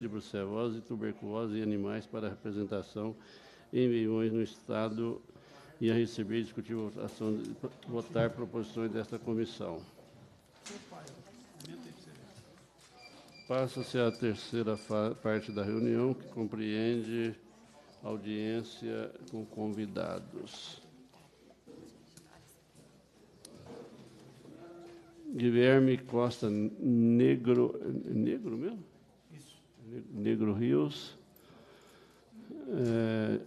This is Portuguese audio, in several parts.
de brucelose e tuberculose em animais para representação em leilões no Estado e a receber e discutir votação, votar proposições desta comissão. Passa-se a terceira parte da reunião, que compreende audiência com convidados. Guilherme Costa Negro. Negro mesmo? Negro Rios, é,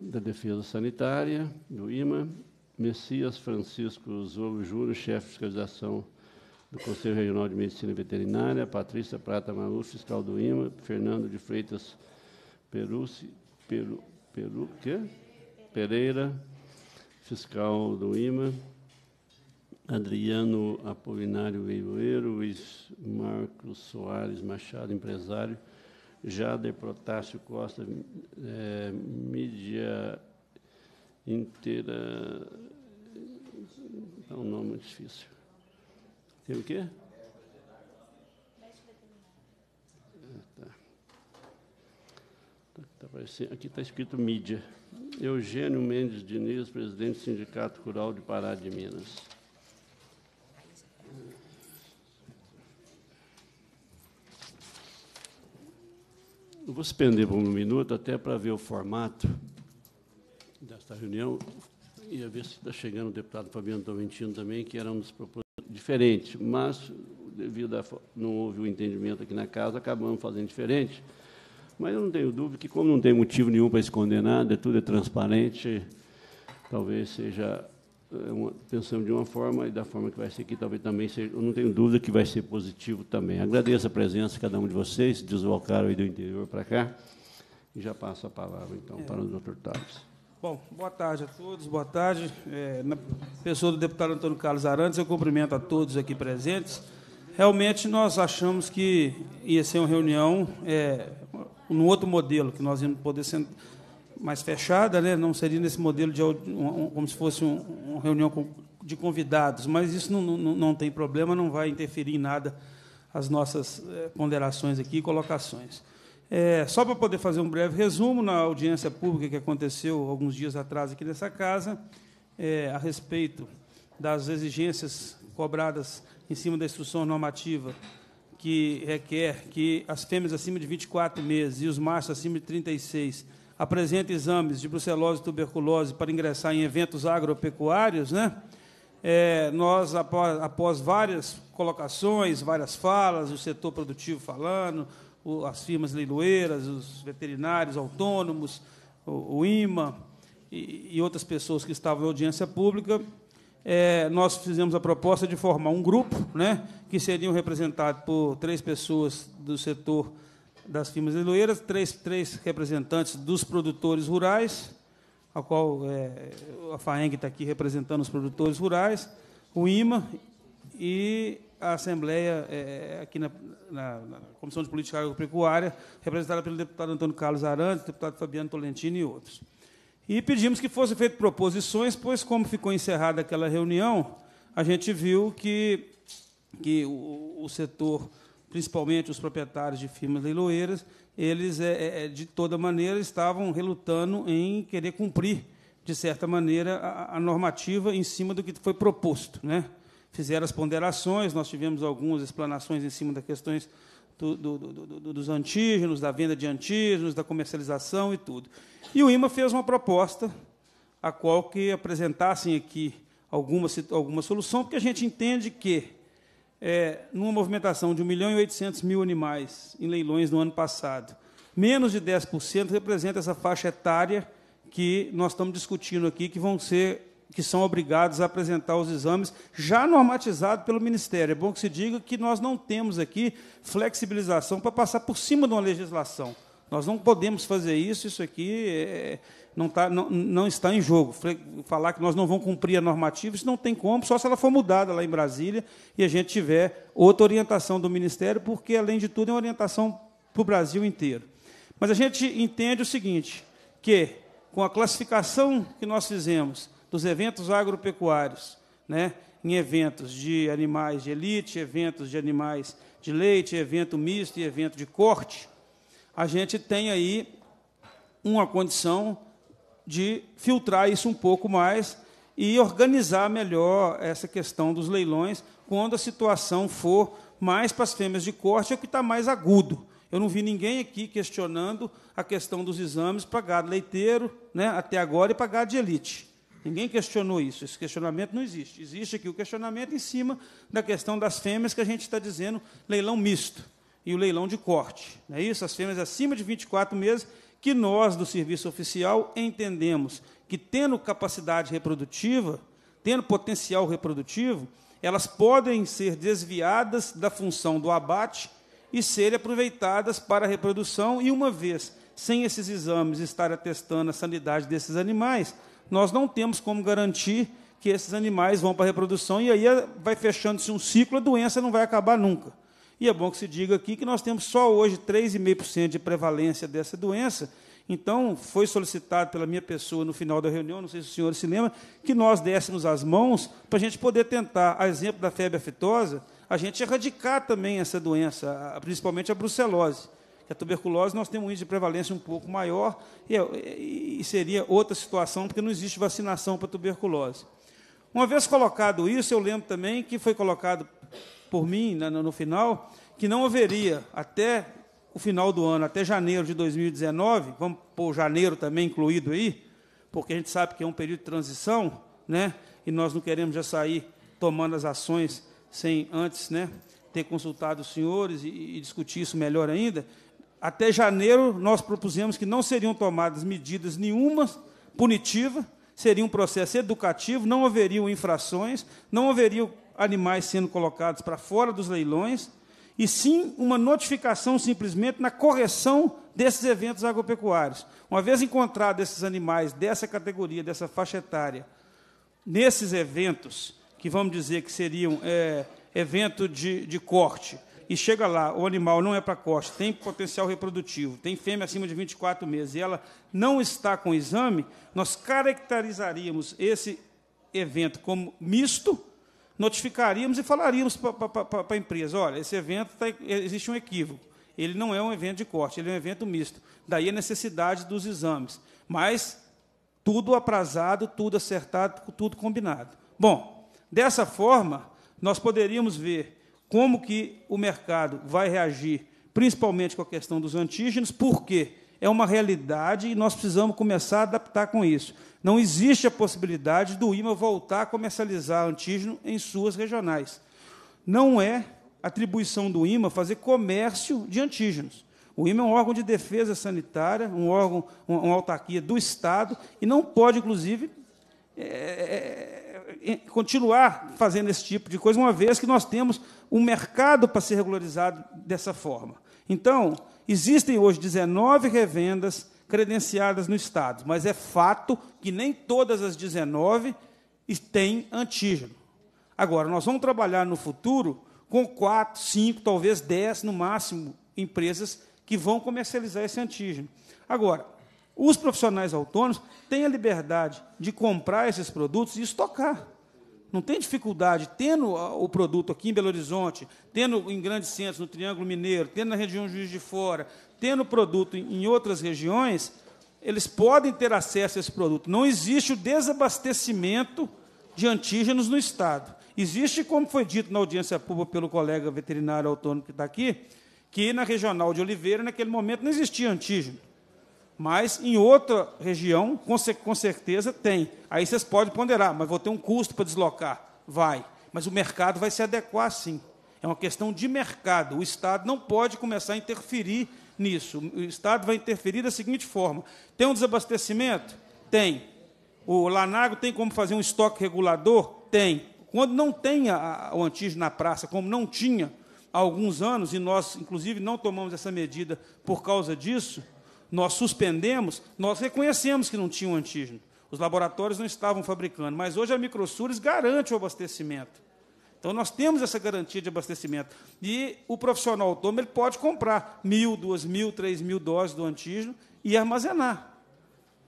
da Defesa Sanitária, do IMA. Messias Francisco Zolo Júnior, chefe de fiscalização do Conselho Regional de Medicina Veterinária. Patrícia Prata Malu, fiscal do IMA. Fernando de Freitas Peru, Peru, quê? Pereira, fiscal do IMA. Adriano Apolinário Veioeiro, Luiz Marcos Soares Machado, empresário, Jader Protássio Costa, é, mídia inteira. É um nome difícil. Tem o quê? É, tá. Tá, aqui está escrito mídia. Eugênio Mendes Diniz, presidente do Sindicato Rural de Pará de Minas. Eu vou suspender por um minuto até para ver o formato desta reunião e a ver se está chegando o deputado Fabiano Tolentino também, que era um dos propositores diferente, mas devido a não houve o entendimento aqui na casa, acabamos fazendo diferente. Mas eu não tenho dúvida que, como não tem motivo nenhum para esconder nada, tudo é transparente, talvez seja é uma, pensando de uma forma e da forma que vai ser aqui, talvez também seja, eu não tenho dúvida que vai ser positivo também. Agradeço a presença de cada um de vocês, deslocaram aí do interior para cá, e já passo a palavra, então, para o doutor Tales. Bom, boa tarde a todos, boa tarde. É, na pessoa do deputado Antônio Carlos Arantes, eu cumprimento a todos aqui presentes. Realmente, nós achamos que ia ser uma reunião é, num outro modelo, que nós íamos poder sentar mais fechada, né? não seria nesse modelo de como se fosse um, uma reunião de convidados, mas isso não, não, não, tem problema, não vai interferir em nada as nossas é, ponderações aqui e colocações. É, só para poder fazer um breve resumo, na audiência pública que aconteceu alguns dias atrás aqui nessa casa, é, a respeito das exigências cobradas em cima da instrução normativa que requer que as fêmeas acima de 24 meses e os machos acima de 36 apresenta exames de brucelose e tuberculose para ingressar em eventos agropecuários, né? É, nós, após, após, várias colocações, várias falas, o setor produtivo falando, o, as firmas leiloeiras, os veterinários autônomos, o, o IMA e, e, outras pessoas que estavam em audiência pública, é, nós fizemos a proposta de formar um grupo, né, que seriam representados por três pessoas do setor das firmas leiloeiras, três, três representantes dos produtores rurais, a qual é, a FAENG está aqui representando os produtores rurais, o IMA e a Assembleia, é, aqui na, na, na, Comissão de Política Agropecuária, representada pelo deputado Antônio Carlos Arantes, deputado Fabiano Tolentino e outros. E pedimos que fossem feitas proposições, pois, como ficou encerrada aquela reunião, a gente viu que, que o, o setor principalmente os proprietários de firmas leiloeiras, eles, é, é, é, de toda maneira, estavam relutando em querer cumprir, de certa maneira, a, a normativa em cima do que foi proposto. Né? Fizeram as ponderações, nós tivemos algumas explanações em cima das questões do, do, do, dos antígenos, da venda de antígenos, da comercialização e tudo. E o IMA fez uma proposta, a qual que apresentassem aqui alguma, alguma solução, porque a gente entende que é, numa movimentação de 1 milhão e 800 mil animais em leilões no ano passado, menos de 10% representa essa faixa etária que nós estamos discutindo aqui, que vão ser que são obrigados a apresentar os exames já normatizados pelo Ministério. É bom que se diga que nós não temos aqui flexibilização para passar por cima de uma legislação. Nós não podemos fazer isso, isso aqui é, não, tá, não, não está em jogo. Falar que nós não vamos cumprir a normativa, isso não tem como, só se ela for mudada lá em Brasília e a gente tiver outra orientação do Ministério, porque, além de tudo, é uma orientação para o Brasil inteiro. Mas a gente entende o seguinte, que com a classificação que nós fizemos dos eventos agropecuários, né, em eventos de animais de elite, eventos de animais de leite, evento misto e evento de corte, a gente tem aí uma condição de filtrar isso um pouco mais e organizar melhor essa questão dos leilões quando a situação for mais para as fêmeas de corte, é o que está mais agudo. Eu não vi ninguém aqui questionando a questão dos exames para gado leiteiro, né, até agora, e para gado de elite. Ninguém questionou isso. Esse questionamento não existe. Existe aqui o questionamento em cima da questão das fêmeas que a gente está dizendo leilão misto e o leilão de corte. Não é isso? As fêmeas acima de 24 meses, que nós, do serviço oficial, entendemos que, tendo capacidade reprodutiva, tendo potencial reprodutivo, elas podem ser desviadas da função do abate e serem aproveitadas para a reprodução, e uma vez sem esses exames estar atestando a sanidade desses animais, nós não temos como garantir que esses animais vão para a reprodução, e aí vai fechando-se um ciclo, a doença não vai acabar nunca. E é bom que se diga aqui que nós temos só hoje 3,5% de prevalência dessa doença, então, foi solicitado pela minha pessoa no final da reunião, não sei se o senhor se lembra, que nós dessemos as mãos para a gente poder tentar, a exemplo da febre aftosa, a gente erradicar também essa doença, principalmente a brucelose. Que a tuberculose nós temos um índice de prevalência um pouco maior e, e seria outra situação, porque não existe vacinação para tuberculose. Uma vez colocado isso, eu lembro também que foi colocado por mim no, no final que não haveria, até o final do ano, até janeiro de 2019, vamos pôr janeiro também incluído aí, porque a gente sabe que é um período de transição, né? e nós não queremos já sair tomando as ações sem antes né, ter consultado os senhores e, e discutir isso melhor ainda. Até janeiro, nós propusemos que não seriam tomadas medidas nenhuma punitiva, seria um processo educativo, não haveriam infrações, não haveriam animais sendo colocados para fora dos leilões, e sim uma notificação simplesmente na correção desses eventos agropecuários. Uma vez encontrados esses animais dessa categoria, dessa faixa etária, nesses eventos, que vamos dizer que seriam é, evento de, de corte, e chega lá, o animal não é para corte, tem potencial reprodutivo, tem fêmea acima de 24 meses, e ela não está com exame, nós caracterizaríamos esse evento como misto, notificaríamos e falaríamos para a empresa: olha, esse evento tá, existe um equívoco. Ele não é um evento de corte, ele é um evento misto. Daí a necessidade dos exames. Mas tudo aprazado, tudo acertado, tudo combinado. Bom, dessa forma, nós poderíamos ver como que o mercado vai reagir, principalmente com a questão dos antígenos, porque é uma realidade e nós precisamos começar a adaptar com isso. Não existe a possibilidade do IMA voltar a comercializar antígeno em suas regionais. Não é atribuição do IMA fazer comércio de antígenos. O IMA é um órgão de defesa sanitária, um órgão, uma autarquia do Estado, e não pode, inclusive, é, é, é, continuar fazendo esse tipo de coisa, uma vez que nós temos um mercado para ser regularizado dessa forma. Então, existem hoje 19 revendas credenciadas no Estado, mas é fato que nem todas as 19 têm antígeno. Agora, nós vamos trabalhar no futuro com quatro, cinco, talvez dez, no máximo, empresas que vão comercializar esse antígeno. Agora, os profissionais autônomos têm a liberdade de comprar esses produtos e estocar. Não tem dificuldade, tendo o produto aqui em Belo Horizonte, tendo em grandes centros, no Triângulo Mineiro, tendo na região Juiz de Fora, tendo produto em outras regiões, eles podem ter acesso a esse produto. Não existe o desabastecimento de antígenos no Estado. Existe, como foi dito na audiência pública pelo colega veterinário autônomo que está aqui, que na regional de Oliveira, naquele momento, não existia antígeno. Mas em outra região, com certeza, tem. Aí vocês podem ponderar, mas vou ter um custo para deslocar. Vai. Mas o mercado vai se adequar sim. É uma questão de mercado. O Estado não pode começar a interferir nisso. O Estado vai interferir da seguinte forma: tem um desabastecimento? Tem. O Lanago tem como fazer um estoque regulador? Tem. Quando não tem a, o antígeno na praça, como não tinha há alguns anos, e nós, inclusive, não tomamos essa medida por causa disso, nós suspendemos, nós reconhecemos que não tinha um antígeno. Os laboratórios não estavam fabricando, mas hoje a Microsures garante o abastecimento. Então, nós temos essa garantia de abastecimento. E o profissional autônomo ele pode comprar mil, duas mil, três mil doses do antígeno e armazenar.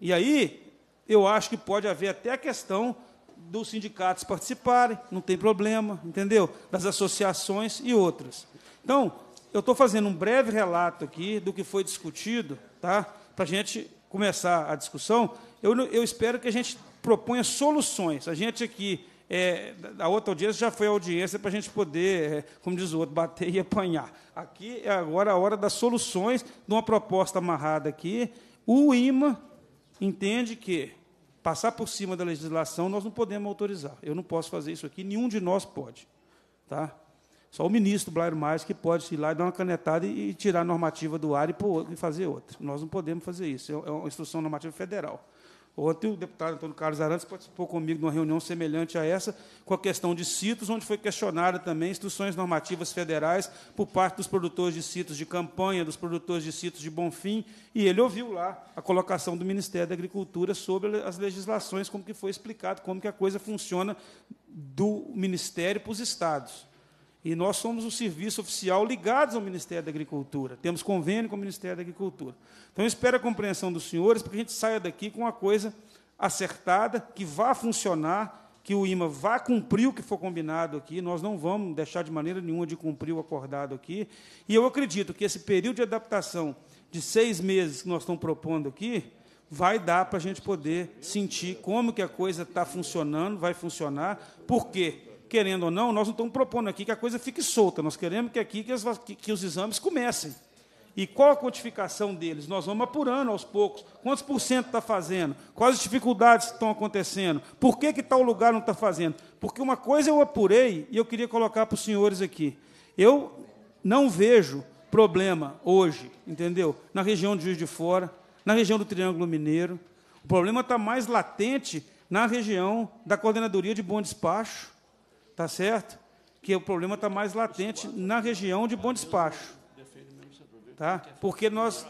E aí, eu acho que pode haver até a questão dos sindicatos participarem, não tem problema, entendeu? Das associações e outras. Então, eu estou fazendo um breve relato aqui do que foi discutido, tá? para a gente começar a discussão. Eu, eu espero que a gente proponha soluções. A gente aqui, é, a outra audiência já foi audiência para a gente poder, é, como diz o outro, bater e apanhar. Aqui é agora a hora das soluções de uma proposta amarrada aqui. O IMA entende que passar por cima da legislação nós não podemos autorizar. Eu não posso fazer isso aqui, nenhum de nós pode. Tá? Só o ministro Blair Mais que pode ir lá e dar uma canetada e tirar a normativa do ar e fazer outra. Nós não podemos fazer isso. É uma instrução normativa federal. Ontem o deputado Antônio Carlos Arantes participou comigo de uma reunião semelhante a essa, com a questão de citos, onde foi questionada também instruções normativas federais por parte dos produtores de citos de campanha, dos produtores de citos de Bonfim, e ele ouviu lá a colocação do Ministério da Agricultura sobre as legislações, como que foi explicado, como que a coisa funciona do Ministério para os estados. E nós somos o serviço oficial ligados ao Ministério da Agricultura. Temos convênio com o Ministério da Agricultura. Então, eu espero a compreensão dos senhores para que a gente saia daqui com uma coisa acertada, que vá funcionar, que o IMA vá cumprir o que for combinado aqui. Nós não vamos deixar de maneira nenhuma de cumprir o acordado aqui. E eu acredito que esse período de adaptação de seis meses que nós estamos propondo aqui vai dar para a gente poder sentir como que a coisa está funcionando, vai funcionar. Por quê? Querendo ou não, nós não estamos propondo aqui que a coisa fique solta, nós queremos que aqui que, as, que, que os exames comecem. E qual a quantificação deles? Nós vamos apurando aos poucos. Quantos por cento está fazendo? Quais as dificuldades estão acontecendo? Por que, que tal lugar não está fazendo? Porque uma coisa eu apurei e eu queria colocar para os senhores aqui. Eu não vejo problema hoje, entendeu? Na região de Juiz de Fora, na região do Triângulo Mineiro. O problema está mais latente na região da Coordenadoria de Bom Despacho, Tá certo? Que o problema está mais latente na região de Bom Despacho. Tá? Porque nós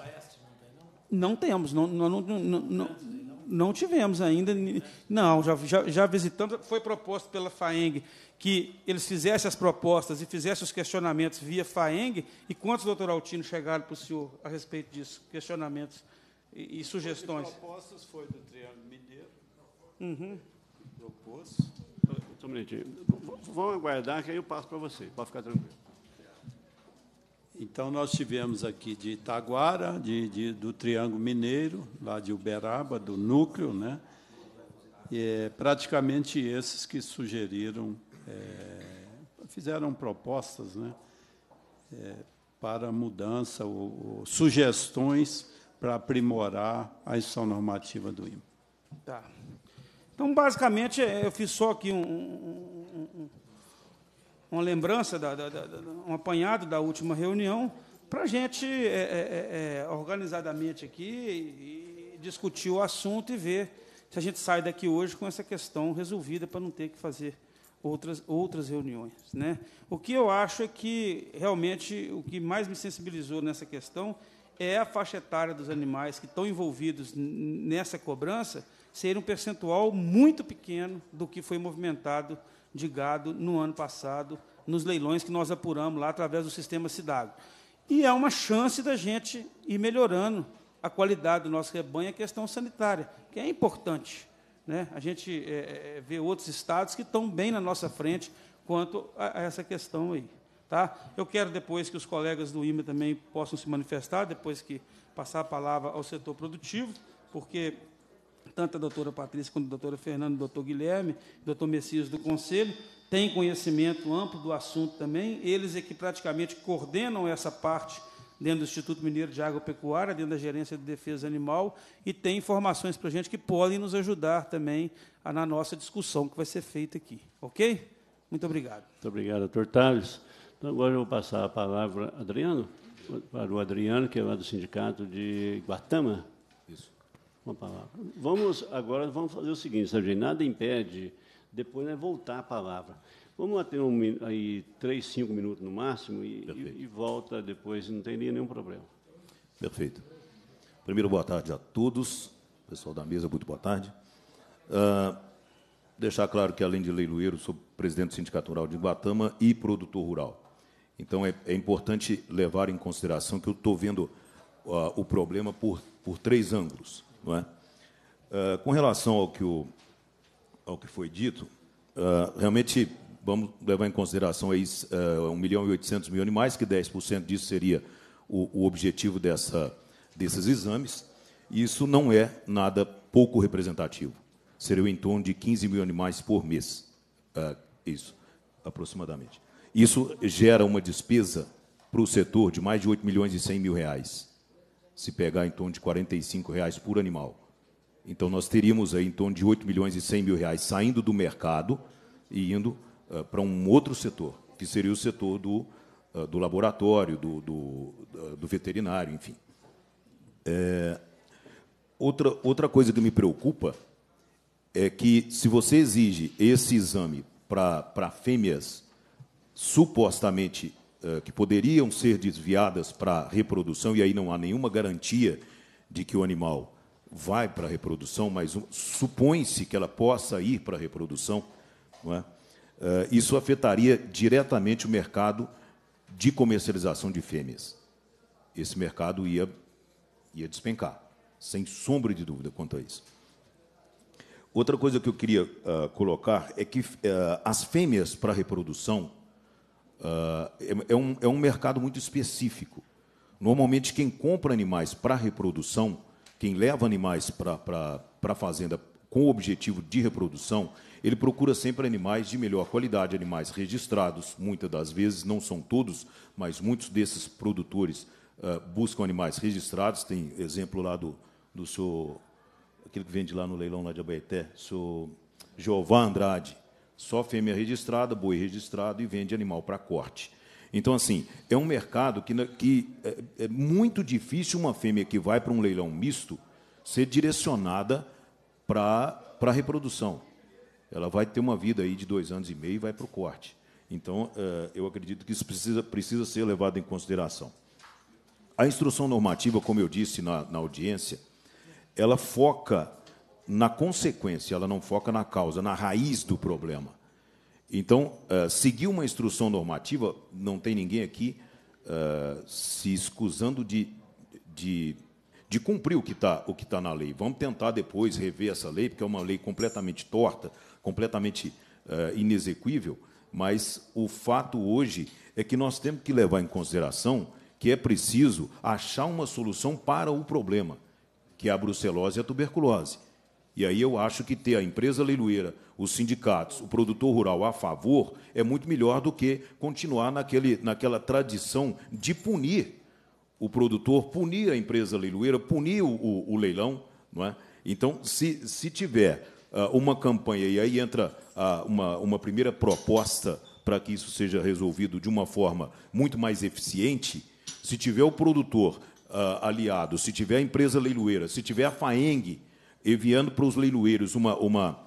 não temos, não, não, não, não, tivemos ainda. Não, já, já, já visitamos. Foi proposto pela FAENG que eles fizessem as propostas e fizessem os questionamentos via FAENG. E quantos, doutor Altino, chegaram para o senhor a respeito disso? Questionamentos e, e sugestões? As propostas foi do Triângulo Mineiro. Uhum. Propôs. Só um minutinho. Vamos aguardar que aí eu passo para você. Pode ficar tranquilo. Então, nós tivemos aqui de Itaguara, de, de, do Triângulo Mineiro, lá de Uberaba, do núcleo, né? E é praticamente esses que sugeriram, é, fizeram propostas né? É, para mudança ou, ou sugestões para aprimorar a instrução normativa do IMA. Tá. Então, basicamente, é, eu fiz só aqui um, um, um, uma lembrança, da, da, da, um apanhado da última reunião, para a gente, é, é, é, é, organizadamente aqui, discutir o assunto e ver se a gente sai daqui hoje com essa questão resolvida para não ter que fazer outras, outras reuniões. Né? O que eu acho é que, realmente, o que mais me sensibilizou nessa questão é a faixa etária dos animais que estão envolvidos nessa cobrança, ser um percentual muito pequeno do que foi movimentado de gado no ano passado, nos leilões que nós apuramos lá através do sistema Cidago. E é uma chance da gente ir melhorando a qualidade do nosso rebanho e a questão sanitária, que é importante. Né? A gente é, vê outros estados que estão bem na nossa frente quanto a, a essa questão aí. Tá? Eu quero depois que os colegas do IMA também possam se manifestar, depois que passar a palavra ao setor produtivo, porque tanto a doutora Patrícia quanto a doutora Fernanda, o doutor Guilherme, o doutor Messias do Conselho, têm conhecimento amplo do assunto também. Eles é que praticamente coordenam essa parte dentro do Instituto Mineiro de Agropecuária, dentro da Gerência de Defesa Animal, e têm informações para a gente que podem nos ajudar também na nossa discussão que vai ser feita aqui. Ok? Muito obrigado. Muito obrigado, doutor Tales. Então, agora eu vou passar a palavra, Adriano, para o Adriano, que é lá do Sindicato de Guatama. Uma palavra. Vamos agora vamos fazer o seguinte, Sérgio, nada impede depois né, voltar a palavra. Vamos ter um, aí três, cinco minutos no máximo e, e, e volta depois, não teria nenhum problema. Perfeito. Primeiro, boa tarde a todos, pessoal da mesa, muito boa tarde. Uh, deixar claro que, além de leiloeiro, sou presidente do Sindicato Rural de Guatama e produtor rural. Então, é, é importante levar em consideração que eu estou vendo uh, o problema por, por três ângulos. Não é? Uh, com relação ao que, o, ao que foi dito, uh, realmente vamos levar em consideração aí uh, 1 milhão e 800 mil animais, que 10% disso seria o, o objetivo dessa, desses exames. Isso não é nada pouco representativo. Seria em torno de 15 mil animais por mês. Uh, isso, aproximadamente. Isso gera uma despesa para o setor de mais de 8 milhões e 100 mil reais, se pegar em torno de 45 reais por animal. Então, nós teríamos aí em torno de 8 milhões e 100 mil reais saindo do mercado e indo uh, para um outro setor, que seria o setor do, uh, do laboratório, do, do, do veterinário, enfim. É, outra, outra coisa que me preocupa é que, se você exige esse exame para fêmeas supostamente que poderiam ser desviadas para reprodução, e aí não há nenhuma garantia de que o animal vai para a reprodução, mas supõe-se que ela possa ir para a reprodução, é? Uh, isso afetaria diretamente o mercado de comercialização de fêmeas. Esse mercado ia, ia despencar, sem sombra de dúvida quanto a isso. Outra coisa que eu queria uh, colocar é que uh, as fêmeas para reprodução é, é, um, é um mercado muito específico. Normalmente, quem compra animais para reprodução quem leva animais para a fazenda com o objetivo de reprodução, ele procura sempre animais de melhor qualidade, animais registrados, muitas das vezes, não são todos, mas muitos desses produtores uh, buscam animais registrados. Tem exemplo lá do, do senhor, aquele que vende lá no leilão lá de Abaeté, senhor Jeová Andrade, só fêmea registrada, boi registrado e vende animal para corte. Então, assim, é um mercado que, que é, é muito difícil uma fêmea que vai para um leilão misto ser direcionada para a reprodução. Ela vai ter uma vida aí de dois anos e meio e vai para o corte. Então, é, eu acredito que isso precisa, precisa ser levado em consideração. A instrução normativa, como eu disse na, na audiência, ela foca na consequência, ela não foca na causa, na raiz do problema. Então, uh, seguir uma instrução normativa, não tem ninguém aqui uh, se escusando de, de, de cumprir o que está tá na lei. Vamos tentar depois rever essa lei, porque é uma lei completamente torta, completamente uh, inexequível, mas o fato hoje é que nós temos que levar em consideração que é preciso achar uma solução para o problema, que é a brucelose e a tuberculose. E aí eu acho que ter a empresa leiloeira, os sindicatos, o produtor rural a favor é muito melhor do que continuar naquele, naquela tradição de punir o produtor, punir a empresa leiloeira, punir o, o, o leilão. Não é? Então, se, se tiver uh, uma campanha, e aí entra uh, uma, uma primeira proposta para que isso seja resolvido de uma forma muito mais eficiente, se tiver o produtor uh, aliado, se tiver a empresa leiloeira, se tiver a FAENG enviando para os leiloeiros uma, uma,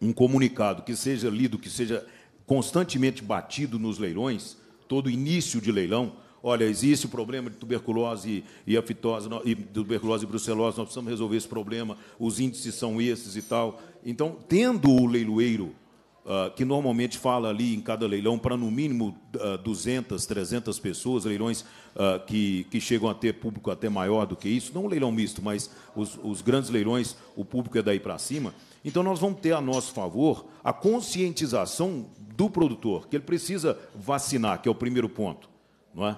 um comunicado que seja lido, que seja constantemente batido nos leilões, todo início de leilão, olha, existe o problema de tuberculose e afitose, e tuberculose e brucelose, nós precisamos resolver esse problema, os índices são esses e tal. Então, tendo o leiloeiro, uh, que normalmente fala ali em cada leilão para no mínimo uh, 200, 300 pessoas, leilões uh, que, que chegam a ter público até maior do que isso, não um leilão misto, mas os, os grandes leilões, o público é daí para cima, então, nós vamos ter a nosso favor a conscientização do produtor, que ele precisa vacinar, que é o primeiro ponto. Não é?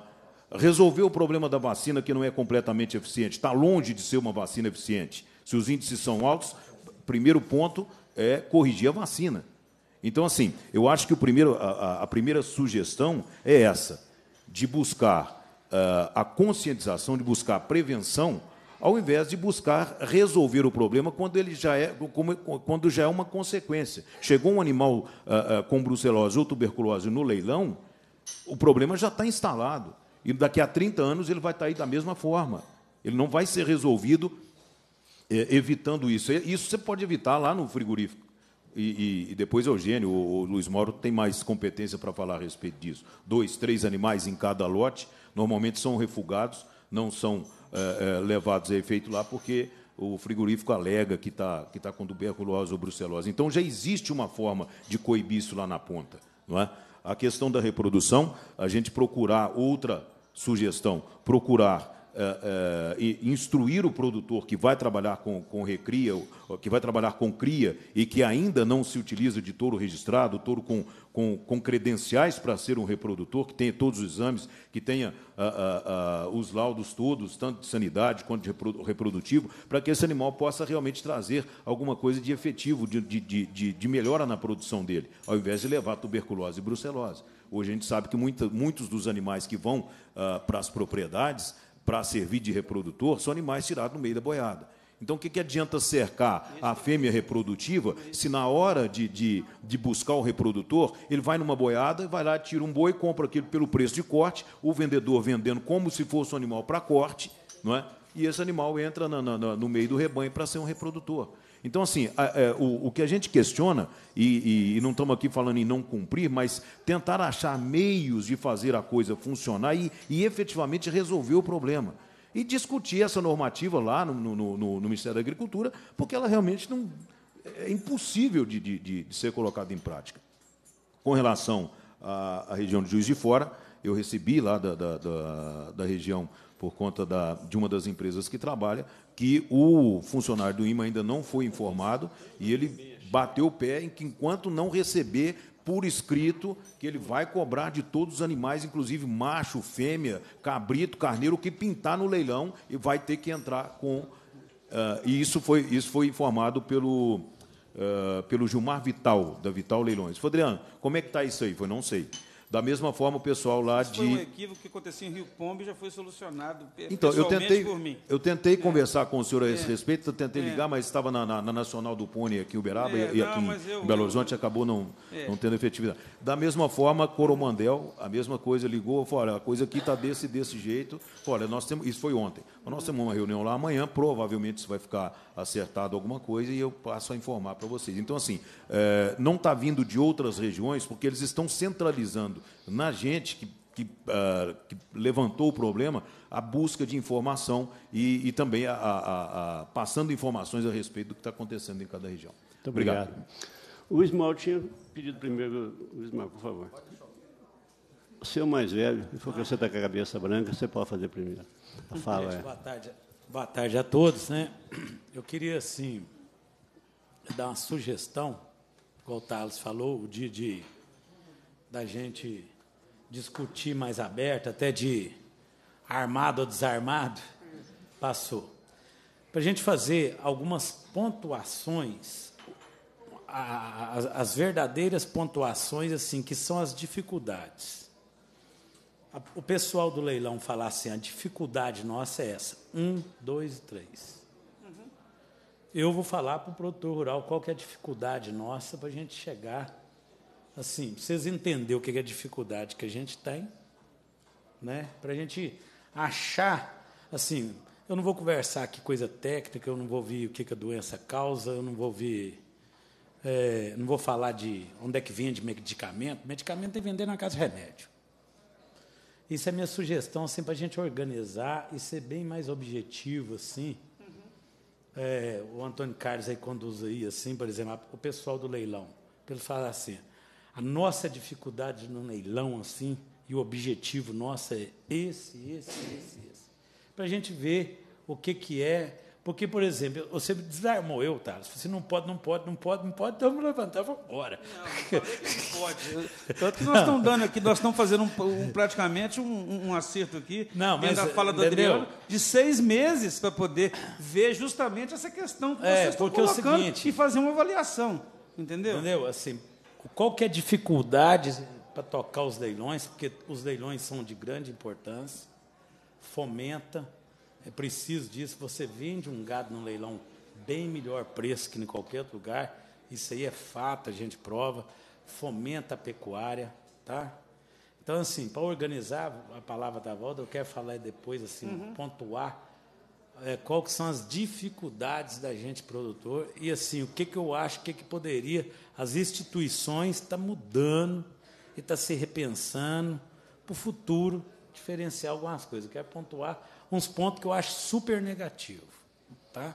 Resolver o problema da vacina, que não é completamente eficiente, está longe de ser uma vacina eficiente. Se os índices são altos, primeiro ponto é corrigir a vacina. Então, assim, eu acho que o primeiro, a, a primeira sugestão é essa, de buscar uh, a conscientização, de buscar a prevenção ao invés de buscar resolver o problema quando ele já é, quando já é uma consequência. Chegou um animal uh, uh, com brucelose ou tuberculose no leilão, o problema já está instalado. E daqui a 30 anos ele vai estar aí da mesma forma. Ele não vai ser resolvido eh, evitando isso. Isso você pode evitar lá no frigorífico. E, e, e depois Eugênio, o, o Luiz Moro tem mais competência para falar a respeito disso. Dois, três animais em cada lote, normalmente são refugados, não são é, é, levados a efeito lá, porque o frigorífico alega que está que tá com tuberculose ou brucelose. Então, já existe uma forma de coibir isso lá na ponta. Não é? A questão da reprodução, a gente procurar outra sugestão, procurar é, é, instruir o produtor que vai trabalhar com, com recria, que vai trabalhar com cria e que ainda não se utiliza de touro registrado, touro com, com, com credenciais para ser um reprodutor, que tenha todos os exames, que tenha ah, ah, ah, os laudos todos, tanto de sanidade quanto de reprodutivo, para que esse animal possa realmente trazer alguma coisa de efetivo, de, de, de, de melhora na produção dele, ao invés de levar tuberculose e brucelose. Hoje a gente sabe que muita, muitos dos animais que vão para as propriedades para servir de reprodutor são animais tirados no meio da boiada. Então, o que, que adianta cercar a fêmea reprodutiva se na hora de, de, de, buscar o reprodutor, ele vai numa boiada, vai lá, tira um boi, compra aquilo pelo preço de corte, o vendedor vendendo como se fosse um animal para corte, não é? e esse animal entra na, na, no meio do rebanho para ser um reprodutor. Então, assim, a, é, o, o, que a gente questiona, e, e, e não estamos aqui falando em não cumprir, mas tentar achar meios de fazer a coisa funcionar e, e efetivamente resolver o problema. E discutir essa normativa lá no, no, no, no Ministério da Agricultura, porque ela realmente não é impossível de, de, de ser colocada em prática. Com relação à, à, região de Juiz de Fora, eu recebi lá da, da, da, da região por conta da, de uma das empresas que trabalha, que o funcionário do IMA ainda não foi informado e ele bateu o pé em que, enquanto não receber por escrito, que ele vai cobrar de todos os animais, inclusive macho, fêmea, cabrito, carneiro, que pintar no leilão e vai ter que entrar com. Uh, e isso foi, isso foi informado pelo, uh, pelo Gilmar Vital, da Vital Leilões. Adriano, como é que está isso aí? Foi, não sei. Da mesma forma, o pessoal lá Isso de. Foi um equívoco que acontecia em Rio Pombo e já foi solucionado então, eu tentei, por mim. Eu tentei é. conversar com o senhor a esse é. respeito, eu tentei é. ligar, mas estava na, na, na, Nacional do Pônei aqui em Uberaba é, e, aqui não, em, Belo Horizonte, eu, acabou não, é. não tendo efetividade. Da mesma forma, Coromandel, a mesma coisa, ligou, falou: olha, a coisa aqui está desse desse jeito. Olha, nós temos. Isso foi ontem. Nós temos uma reunião lá amanhã, provavelmente isso vai ficar acertado alguma coisa e eu passo a informar para vocês. Então, assim, é, não está vindo de outras regiões, porque eles estão centralizando na gente que, que, uh, que levantou o problema a busca de informação e, e também a, a, a, passando informações a respeito do que está acontecendo em cada região. Muito obrigado. obrigado. O Ismael tinha pedido primeiro. O Ismael, por favor. O seu mais velho, se for que você está com a cabeça branca, você pode fazer primeiro. A fala é. Boa tarde. Boa tarde a todos. Né? Eu queria, assim, dar uma sugestão, como o Thales falou, o dia de da gente discutir mais aberto, até de armado ou desarmado, passou. Para a gente fazer algumas pontuações, as verdadeiras pontuações, assim, que são as dificuldades. O pessoal do leilão falar assim, a dificuldade nossa é essa, um, dois e três. Eu vou falar para o produtor rural qual que é a dificuldade nossa para a gente chegar assim, vocês entenderem o que é a dificuldade que a gente tem, né? Para a gente achar, assim, eu não vou conversar aqui coisa técnica, eu não vou ver o que, que a doença causa, eu não vou ver, é, não vou falar de onde é que vende medicamento. Medicamento tem que vender na casa de remédio. Isso é minha sugestão, assim, para a gente organizar e ser bem mais objetivo, assim. Uhum. É, o Antônio Carlos aí conduz aí, assim, por exemplo, o pessoal do leilão, ele falar assim, a nossa dificuldade no leilão, assim, e o objetivo nosso é esse, esse, esse, esse. Para a gente ver o que, que é. Porque, por exemplo, você desarmou eu, Thales. Você não pode, não pode, não pode, não pode, então vamos levantar e vamos embora. Não, não pode. Tanto que nós estamos dando aqui, nós estamos fazendo um, um, praticamente um, um, acerto aqui, não, mas, da fala do entendeu? Adriano, de seis meses para poder ver justamente essa questão que é, vocês estão colocando é o seguinte, e fazer uma avaliação. Entendeu? Entendeu? Assim, qual que é a dificuldade para tocar os leilões? Porque os leilões são de grande importância, fomenta, é preciso disso. Você vende um gado no leilão bem melhor preço que em qualquer outro lugar, isso aí é fato, a gente prova, fomenta a pecuária, tá? Então, assim, para organizar a palavra da volta, eu quero falar depois, assim, uhum. pontuar é, qual que são as dificuldades da gente produtor e assim o que, que eu acho que, que poderia as instituições estão tá mudando e está se repensando para o futuro diferenciar algumas coisas. Eu quero pontuar uns pontos que eu acho super negativo, tá?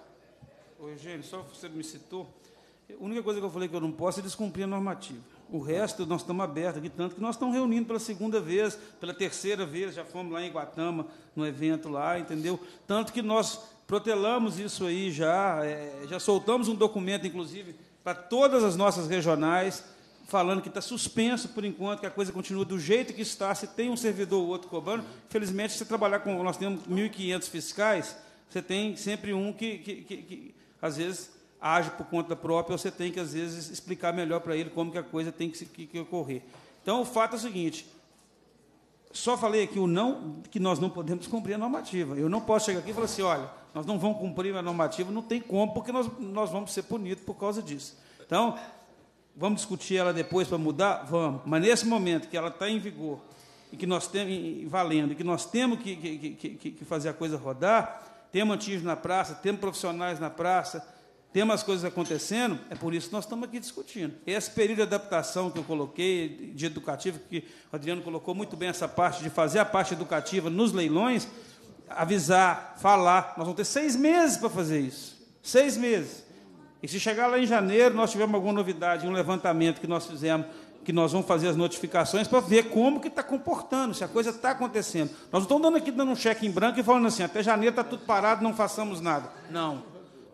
Ô, Eugênio, só você me citou, a única coisa que eu falei que eu não posso é descumprir a normativa. O resto nós estamos abertos aqui, tanto que nós estamos reunindo pela segunda vez, pela terceira vez, já fomos lá em Guatama, no evento lá, entendeu? Tanto que nós protelamos isso aí já, é, já soltamos um documento, inclusive, para todas as nossas regionais, falando que está suspenso por enquanto, que a coisa continua do jeito que está, se tem um servidor ou outro cobrando. Felizmente, se você trabalhar com. Nós temos 1.500 fiscais, você tem sempre um que, que, que, que às vezes, age por conta própria, você tem que, às vezes, explicar melhor para ele como que a coisa tem que ocorrer. Então, o fato é o seguinte: só falei aqui o não, que nós não podemos cumprir a normativa. Eu não posso chegar aqui e falar assim: olha, nós não vamos cumprir a normativa, não tem como, porque nós, nós vamos ser punidos por causa disso. Então, Vamos discutir ela depois para mudar? Vamos. Mas nesse momento que ela está em vigor e que nós temos valendo, e que nós temos que, que, que, que fazer a coisa rodar, temos antigos na praça, temos profissionais na praça, temos as coisas acontecendo, é por isso que nós estamos aqui discutindo. Esse período de adaptação que eu coloquei, de educativo, que o Adriano colocou muito bem essa parte de fazer a parte educativa nos leilões, avisar, falar. Nós vamos ter seis meses para fazer isso. Seis meses. E se chegar lá em janeiro, nós tivermos alguma novidade, um levantamento que nós fizemos, que nós vamos fazer as notificações para ver como que está comportando, se a coisa está acontecendo. Nós não estamos dando aqui dando um cheque em branco e falando assim, até janeiro está tudo parado, não façamos nada. Não.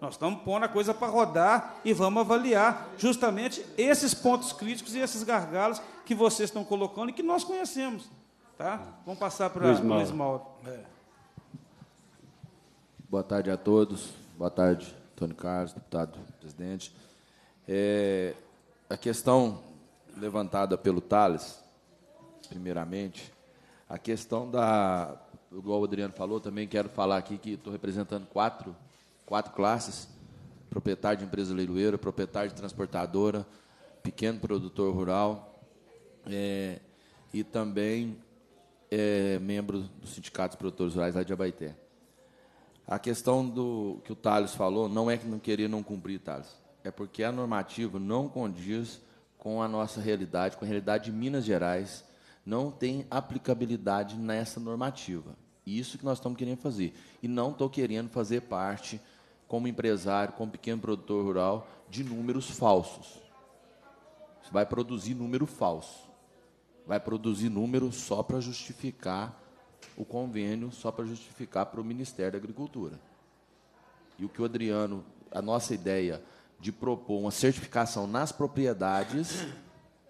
Nós estamos pondo a coisa para rodar e vamos avaliar justamente esses pontos críticos e esses gargalos que vocês estão colocando e que nós conhecemos. Tá? Vamos passar para o Luiz Mauro. É. Boa tarde a todos. Boa tarde, Antônio Carlos, deputado presidente. É, a questão levantada pelo Thales, primeiramente, a questão da. Igual o Adriano falou, também quero falar aqui que estou representando quatro, quatro classes: proprietário de empresa leiloeira, proprietário de transportadora, pequeno produtor rural é, e também é, membro do Sindicato dos Produtores Rurais lá de Abaité. A questão do que o Thales falou não é que não querer não cumprir, Thales. É porque a normativa não condiz com a nossa realidade, com a realidade de Minas Gerais, não tem aplicabilidade nessa normativa. Isso que nós estamos querendo fazer. E não estou querendo fazer parte, como empresário, como pequeno produtor rural, de números falsos. Você vai produzir número falso. Vai produzir número só para justificar o convênio só para justificar para o Ministério da Agricultura. E o que o Adriano, a nossa ideia de propor uma certificação nas propriedades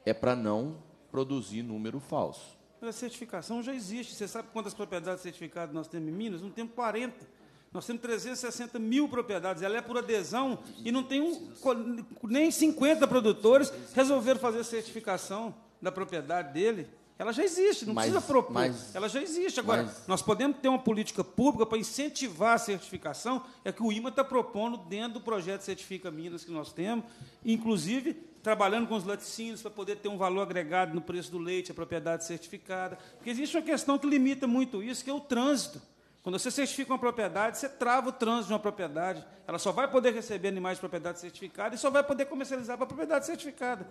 é para não produzir número falso. Mas a certificação já existe. Você sabe quantas propriedades certificadas nós temos em Minas? Não temos 40. Nós temos 360 mil propriedades. Ela é por adesão e não tem um, nem 50 produtores resolveram fazer certificação da propriedade dele. Ela já existe, não mas, precisa propor. Mas, ela já existe. Agora, mas, nós podemos ter uma política pública para incentivar a certificação, é que o IMA está propondo dentro do projeto Certifica Minas que nós temos, inclusive trabalhando com os laticínios para poder ter um valor agregado no preço do leite, a propriedade certificada. Porque existe uma questão que limita muito isso, que é o trânsito. Quando você certifica uma propriedade, você trava o trânsito de uma propriedade. Ela só vai poder receber animais de propriedade certificada e só vai poder comercializar para propriedade certificada.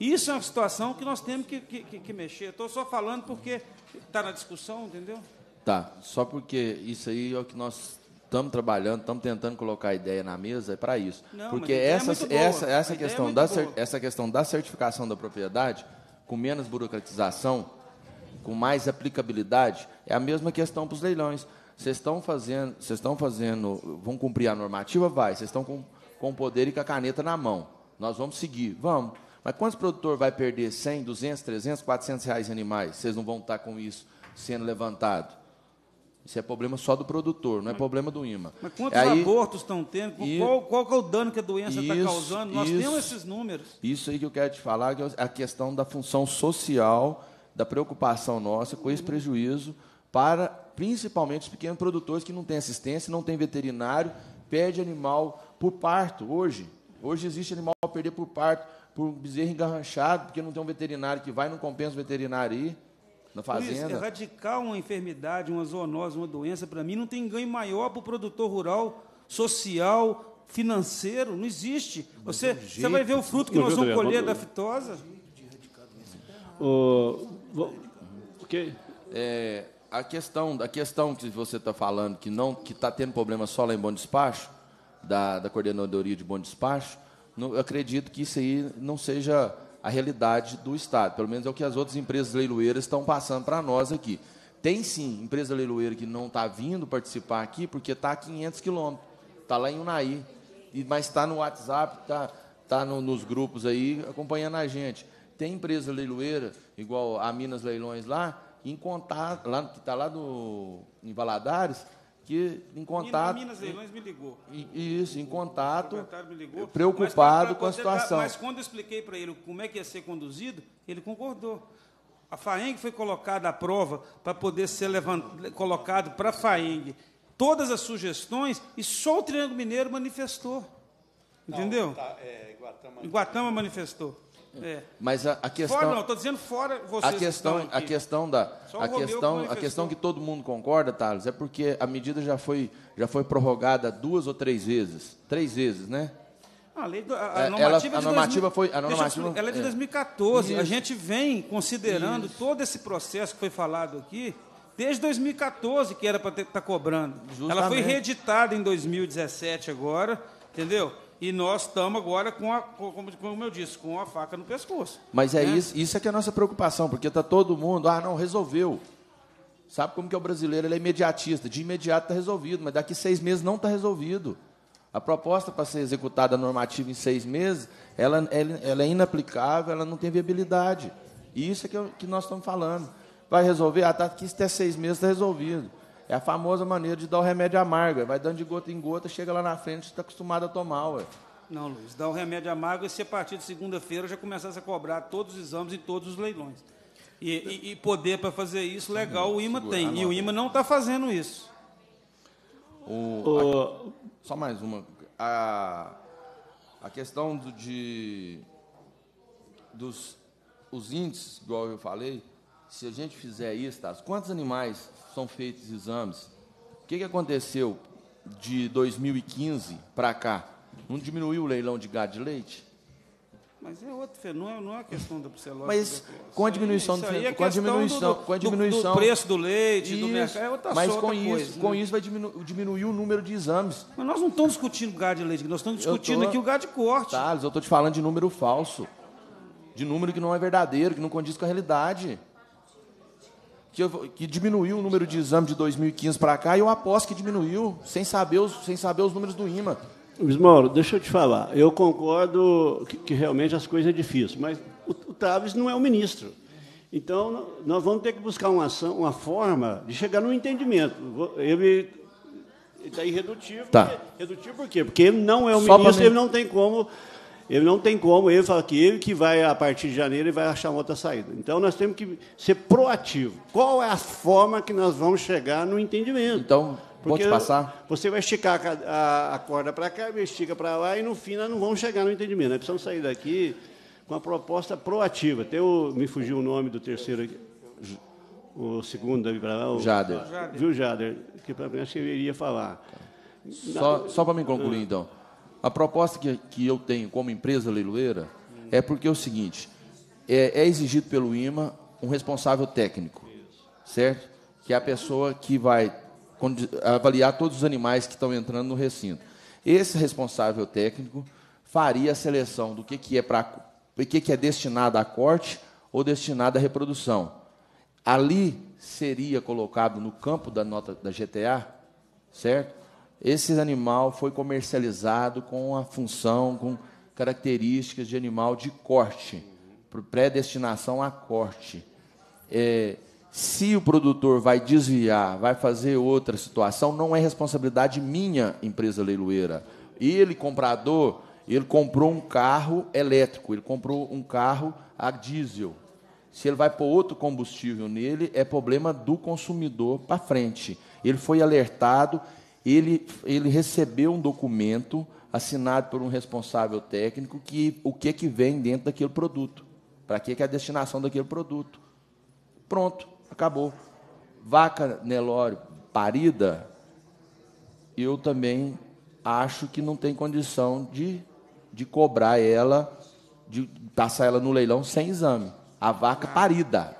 Isso é uma situação que nós temos que, que, que mexer. Estou só falando porque está na discussão, entendeu? Tá, só porque isso aí é o que nós estamos trabalhando, estamos tentando colocar a ideia na mesa, é para isso. Não, porque é essa, é essa, essa, é questão da, essa questão da certificação da propriedade, com menos burocratização, com mais aplicabilidade, é a mesma questão para os leilões. Vocês estão fazendo, vocês estão fazendo, vão cumprir a normativa? Vai. Vocês estão com, com o poder e com a caneta na mão. Nós vamos seguir, vamos. Mas quantos produtor vai perder 100, 200, 300, 400 reais em animais? Vocês não vão estar com isso sendo levantado. Isso é problema só do produtor, não é problema do IMA. Mas quantos aí, abortos estão tendo? E, qual, qual é o dano que a doença está causando? Nós isso, temos esses números. Isso aí que eu quero te falar, que é a questão da função social, da preocupação nossa com esse prejuízo para principalmente os pequenos produtores que não têm assistência, não têm veterinário, perde animal por parto hoje. Hoje existe animal a perder por parto, por bezerro engarranchado, porque não tem um veterinário que vai, não compensa o veterinário aí na fazenda. Isso, erradicar uma enfermidade, uma zoonose, uma doença, para mim, não tem ganho maior para o produtor rural, social, financeiro, não existe. Você, você vai ver o fruto que nós vamos colher da fitosa. O, okay. é, a questão, a questão que você está falando, que não que está tendo problema só lá em Bom Despacho, da, da coordenadoria de Bom Despacho, não, eu acredito que isso aí não seja a realidade do Estado. Pelo menos é o que as outras empresas leiloeiras estão passando para nós aqui. Tem sim empresa leiloeira que não está vindo participar aqui porque está a 500 quilômetros, está lá em Unai, mas está no WhatsApp, está tá no, nos grupos aí acompanhando a gente. Tem empresa leiloeira, igual a Minas Leilões lá, em contato, lá, que está lá no, em Valadares, que em contato. Minas Leilões me ligou. Isso, em contato, ligou, preocupado pra, com a situação. Mas quando eu expliquei para ele como é que ia ser conduzido, ele concordou. A FAENG foi colocada à prova para poder ser levant... colocado para a FAENG todas as sugestões e só o Triângulo Mineiro manifestou. Entendeu? Não, tá, é, Guatama... Guatama manifestou. É. Mas a, a, questão. Fora não, estou dizendo fora vocês. A questão, a questão da, a questão, a questão que todo mundo concorda, Thales, é porque a medida já foi, já foi prorrogada duas ou três vezes, três vezes, né? A, lei do, a, a normativa, ela, a normativa 2000, foi, a normativa, ela é de 2014. É. A gente vem considerando Isso. todo esse processo que foi falado aqui desde 2014 que era para estar tá cobrando. Justamente. Ela foi reeditada em 2017 agora, entendeu? E nós estamos agora com a, como, como, eu disse, com a faca no pescoço. Mas é né? isso, isso é que é a nossa preocupação, porque está todo mundo, ah, não, resolveu. Sabe como que é o brasileiro? Ele é imediatista. De imediato está resolvido, mas daqui seis meses não está resolvido. A proposta para ser executada normativa em seis meses, ela, ela, ela, é inaplicável, ela não tem viabilidade. E isso é que, eu, que nós estamos falando. Vai resolver? Ah, tá aqui até seis meses está resolvido. É a famosa maneira de dar o remédio amargo. Vai dando de gota em gota, chega lá na frente, está acostumado a tomar. Ué. Não, Luiz, dá o remédio amargo e se a partir de segunda-feira já começasse a cobrar todos os exames e todos os leilões. E, e, e poder para fazer isso, legal, o IMA tem. E o IMA não está fazendo isso. O, a, só mais uma. A, a questão do, de, dos os índices, igual eu falei, se a gente fizer isso, tá, quantos animais são feitos exames. O que, que aconteceu de 2015 para cá? Não diminuiu o leilão de gado de leite? Mas é outro fenômeno, não é questão da brucelose. Mas com a diminuição, do, é com a diminuição, do, com a diminuição do, preço do leite, isso, do mercado, é outra Mas com isso, coisa, com né? isso vai diminuir, diminuir o número de exames. Mas nós não estamos discutindo gado de leite, nós estamos discutindo tô, aqui o gado de corte. Tá, eu estou te falando de número falso, de número que não é verdadeiro, que não condiz com a realidade que, que diminuiu o número de exames de 2015 para cá, e eu aposto que diminuiu, sem saber os, sem saber os números do IMA. Luiz Mauro, deixa eu te falar. Eu concordo que, que realmente as coisas é difícil, mas o, o Taves não é o ministro. Então, nós vamos ter que buscar uma ação, uma forma de chegar num entendimento. Ele está irredutível. Tá. Redutivo por quê? Porque ele não é o Só ministro, ele não tem como ele não tem como, ele fala que ele que vai, a partir de janeiro, ele vai achar uma outra saída. Então, nós temos que ser proativo. Qual é a forma que nós vamos chegar no entendimento? Então, te passar? Você vai esticar a, a corda para cá, estica para lá, e no fim nós não vamos chegar no entendimento. Nós precisamos sair daqui com uma proposta proativa. Até o, me fugiu o nome do terceiro aqui. O segundo Davi para lá. O, Jader. Viu, Jader? Que para mim acho que ele iria falar. Só, só para me concluir, então. A proposta que, que eu tenho como empresa leiloeira é porque é o seguinte: é, é exigido pelo IMA um responsável técnico, certo? Que é a pessoa que vai avaliar todos os animais que estão entrando no recinto. Esse responsável técnico faria a seleção do que, que é para que, que é destinado a corte ou destinado à reprodução. Ali seria colocado no campo da nota da GTA, certo? Esse animal foi comercializado com a função, com características de animal de corte, predestinação a corte. É, se o produtor vai desviar, vai fazer outra situação, não é responsabilidade minha, empresa leiloeira. Ele, comprador, ele comprou um carro elétrico, ele comprou um carro a diesel. Se ele vai pôr outro combustível nele, é problema do consumidor para frente. Ele foi alertado, ele, ele recebeu um documento assinado por um responsável técnico que o que, que vem dentro daquele produto, para que, que é a destinação daquele produto. Pronto, acabou. Vaca Nelore parida, eu também acho que não tem condição de, de cobrar ela, de passar ela no leilão sem exame. A vaca parida,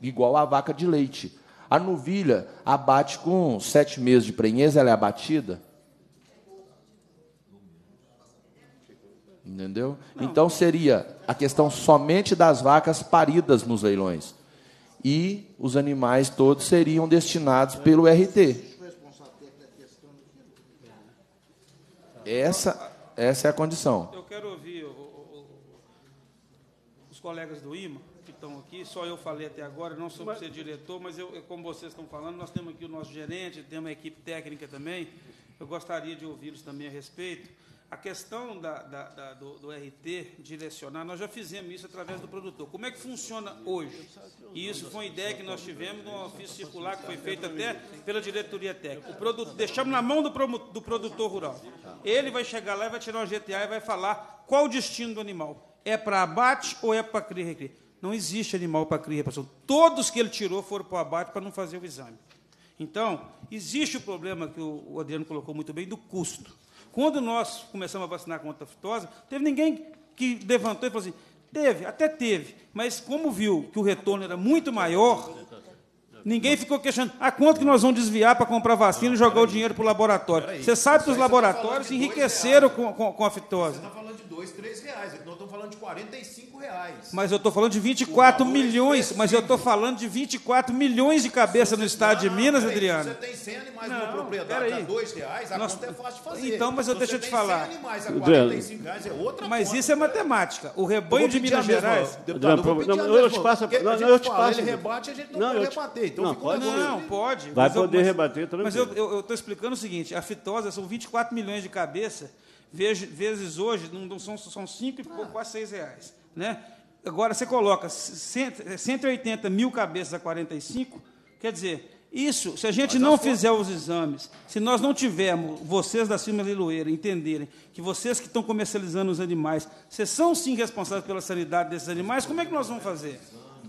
igual a vaca de leite. A novilha abate com sete meses de prenhez, ela é abatida? Entendeu? Então seria a questão somente das vacas paridas nos leilões. E os animais todos seriam destinados pelo RT. Essa, essa é a condição. Eu quero ouvir o- o- o- os colegas do IMA estão aqui. Só eu falei até agora, não sou ser diretor, mas eu, eu- como vocês estão falando, nós temos aqui o nosso gerente, temos a equipe técnica também. Eu gostaria de ouvi-los também a respeito. A questão da, da- da- do, do RT direcionar, nós já fizemos isso através do produtor. Como é que funciona hoje? E isso foi uma ideia que nós tivemos no ofício circular, que foi feito até pela diretoria técnica. O produto, deixamos na mão do, do produtor rural. Ele vai chegar lá e vai tirar uma GTA e vai falar qual o destino do animal. É para abate ou é para cria recria? Não existe animal para cria reprodução. Todos que ele tirou foram para o abate para não fazer o exame. Então, existe o problema que o Adriano colocou muito bem do custo. Quando nós começamos a vacinar contra a fitose, teve ninguém que levantou e falou assim, teve, até teve, mas como viu que o retorno era muito maior, ninguém ficou questionando, ah, quanto que nós vamos desviar para comprar vacina e jogar o dinheiro para o laboratório? Você sabe que os laboratórios enriqueceram com, com, com a fitose. está falando de dois, três reais. Nós estamos falando de 45 reais. Mas eu estou falando de 24 milhões, mas eu estou falando de 24 milhões de cabeça no estado de Minas, Adriano. Você tem 100 animais Não, numa propriedade a dois reais, a Nós- conta é fácil de fazer. Então, mas eu Se deixa eu você te tem falar. 100 animais a Adriano. 45 reais é outra Mas conta. isso é matemática. O rebanho de a Minas Gerais. Deputado, Não, eu vou pedir não, a eu mesma, te passo- não, a não, gente eu te fala, passo. Ele rebate, a gente não, Não, pode rebater. Então não, pode- negócio- Não, pode. Vai Mas eu- poder mas- rebater tranquilo. Mas eu estou explicando o seguinte: a fitose são 24 milhões de cabeça, vezes, vezes hoje, não, não são, são 5 e pouco, quase 6 reais. Né? Agora, você coloca cento- 180 mil cabeças a 45, quer dizer. Isso, se a gente não fizer os exames, se nós não tivermos, vocês da Cima Liloeira entenderem que vocês que estão comercializando os animais, vocês são sim responsáveis pela sanidade desses animais, como é que nós vamos fazer?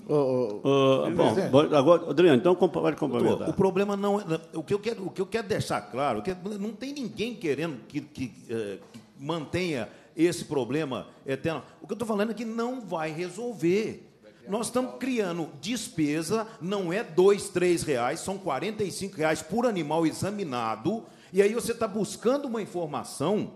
Ah, bom, bom, agora, Adriano, então pode complementar. O problema não é. O que eu quero, o que eu quero deixar claro é que não tem ninguém querendo que, que, eh, que mantenha esse problema eterno. O que eu estou falando é que não vai resolver. Nós estamos criando despesa, não é dois, três reais, são 45 reais por animal examinado, e aí você está buscando uma informação.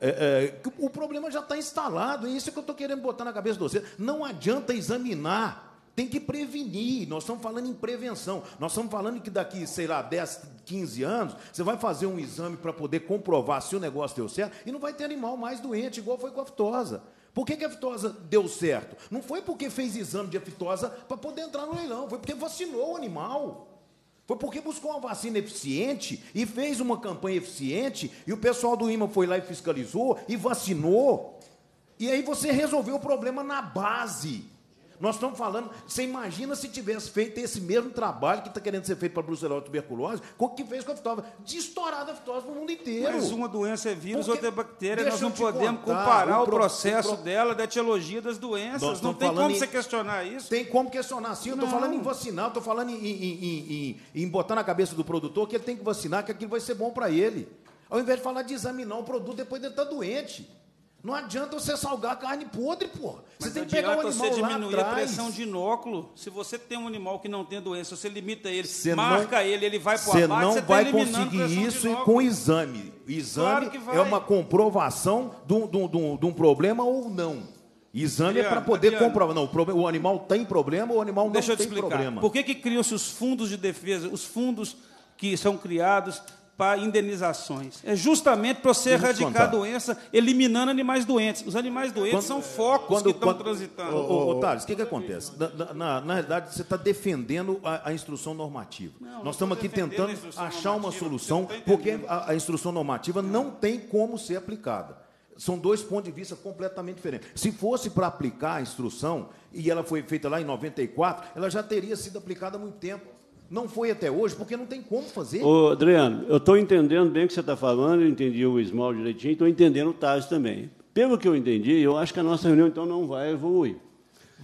é, é, que o problema já está instalado, é isso que eu estou querendo botar na cabeça de você. Não adianta examinar. Tem que prevenir. Nós estamos falando em prevenção. Nós estamos falando que daqui, sei lá, 10, 15 anos, você vai fazer um exame para poder comprovar se o negócio deu certo e não vai ter animal mais doente, igual foi com a aftosa. Por que, que a aftosa deu certo? Não foi porque fez exame de aftosa para poder entrar no leilão, foi porque vacinou o animal. Foi porque buscou uma vacina eficiente e fez uma campanha eficiente e o pessoal do IMA foi lá e fiscalizou e vacinou. E aí você resolveu o problema na base. Nós estamos falando, você imagina se tivesse feito esse mesmo trabalho que está querendo ser feito para a brucelose e tuberculose, com o que fez com a fitose, de estourar a fitose para o mundo inteiro. Mas uma doença é vírus, Porque- outra é bactéria. Nós não podemos contar, comparar o pro- processo o pro- dela da etiologia das doenças. Não tem como em- você questionar isso. Tem como questionar sim, eu estou falando em vacinar, estou falando em, em- em- em- em botar na cabeça do produtor que ele tem que vacinar, que aquilo vai ser bom para ele. Ao invés de falar de examinar o produto depois dele estar doente. Não adianta você salgar a carne podre, porra. Você Mas tem que pegar o animal você diminuir a pressão de inóculo. Se você tem um animal que não tem doença, você limita ele, Você marca ele, ele vai para o Você abate, não você tá vai conseguir isso com exame. Exame Claro é uma comprovação de um, de um- de um- problema ou não. Exame é para Adriano, poder Adriano. comprovar. Não, o animal tem problema ou o animal não Deixa eu te tem explicar. problema. Por que, que criam-se os fundos de defesa, os fundos que são criados para indenizações? É justamente para você Deixa erradicar a doença, eliminando animais doentes. Os animais doentes são focos que estão transitando. Ô, Thales, o que, que acontece? Na, na- na- realidade, você está defendendo a, a instrução normativa. não Nós estamos aqui tentando achar uma solução, porque a, a instrução normativa não tem como ser aplicada. São dois pontos de vista completamente diferentes. Se fosse para aplicar a instrução, e ela foi feita lá em 94, ela já teria sido aplicada há muito tempo. Não foi até hoje, porque não tem como fazer. Ô, Adriano, eu estou entendendo bem o que você está falando, eu entendi o Ismael direitinho, estou entendendo o Taz também. Pelo que eu entendi, eu acho que a nossa reunião, então, não vai evoluir.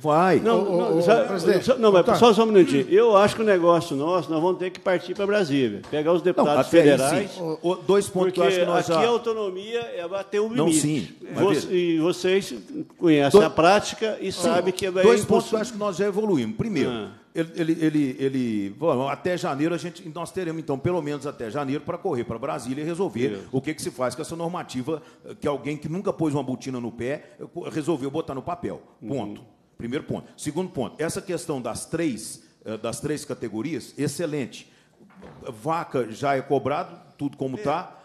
Vai. Não, Ô, não, ô, só, presidente, só- não, mas Antônio. só, só um minutinho. Eu acho que o negócio nosso, nós vamos ter que partir para Brasília. Pegar os Não, deputados aí, federais. sim. O- o- Dois pontos que eu acho que nós aqui já... a autonomia é bater o limite. Não, sim, mas Vo- veja. e vocês conhecem Do- a prática e sabem que é Dois pontos que eu acho que nós já evoluímos. Primeiro, Ah. ele, ele, ele, ele- bom, até janeiro a gente, nós teremos então pelo menos até janeiro para correr para Brasília e resolver Isso. o que, que se faz com essa normativa eh, que alguém que nunca pôs uma botina no pé eh, resolveu botar no papel. Ponto. Primeiro ponto. Segundo ponto, essa questão das três eh, das três categorias, excelente. Vaca já é cobrado, tudo como está.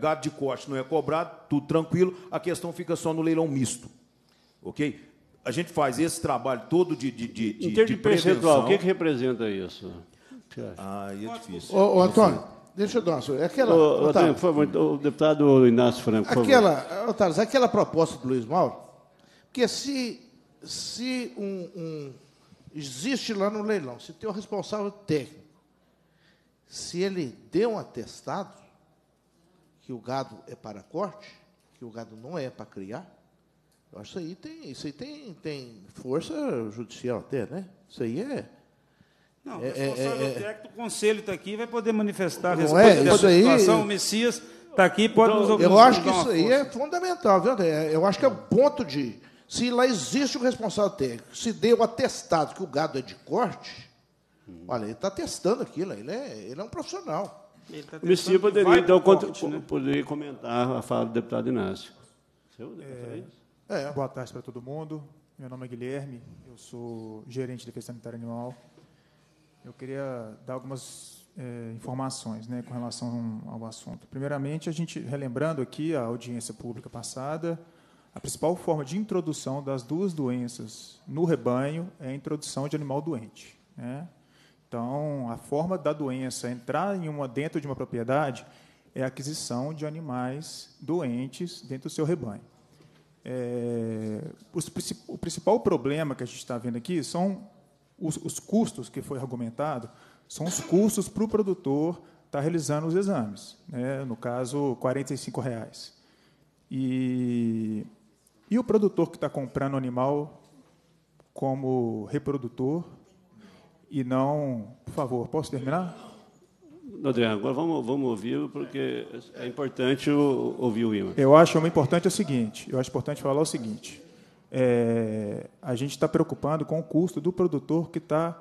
gado de corte não é cobrado, tudo tranquilo. A questão fica só no leilão misto. Ok? A gente faz esse trabalho todo de, de, de, de, Em termos de percentual, prevenção. o que, que representa isso? Ah, aí é difícil. Ô, ô, Antônio, deixa eu dar uma sua. Aquela, Ô, Otávio, por favor, o deputado Inácio Franco, por favor. aquela, Otávio, aquela proposta do Luiz Mauro, porque se, se um, um- existe lá no leilão, se tem o responsável técnico, se ele deu um atestado que o gado é para corte, que o gado não é para criar, eu acho que isso aí tem, isso aí tem, tem força judicial até, né? Isso aí é. Não, o É, é, responsável é, é. técnico do conselho está aqui vai poder manifestar a respeito é? dessa Isso aí- situação. O Messias está aqui pode nos Eu nos acho que isso aí é fundamental, viu, André? Eu acho que é o ponto de. Se lá existe o responsável técnico, se deu atestado que o gado é de corte, olha, ele está testando aquilo, ele é, ele é um profissional. Tá O Messias poderia, vai então, corte, né? poderia comentar a fala do deputado Inácio. Seu, é. É. Boa tarde para todo mundo. Meu nome é Guilherme, eu sou gerente de defesa sanitária animal. Eu queria dar algumas eh, informações né, com relação ao assunto. Primeiramente, a gente, relembrando aqui a audiência pública passada, a principal forma de introdução das duas doenças no rebanho é a introdução de animal doente. né? Então, a forma da doença entrar em uma, dentro de uma propriedade é a aquisição de animais doentes dentro do seu rebanho. É, os o principal problema que a gente está vendo aqui são os, os custos que foi argumentado, são os custos para o produtor estar realizando os exames. né? No caso, 45 reais. E, e o produtor que está comprando o animal como reprodutor e não... Por favor, posso terminar? Adriano, agora vamos, vamos ouvir, porque é importante o- ouvir o Iman. Eu acho importante é o seguinte, eu acho importante falar o seguinte, é, a gente está preocupando com o custo do produtor que está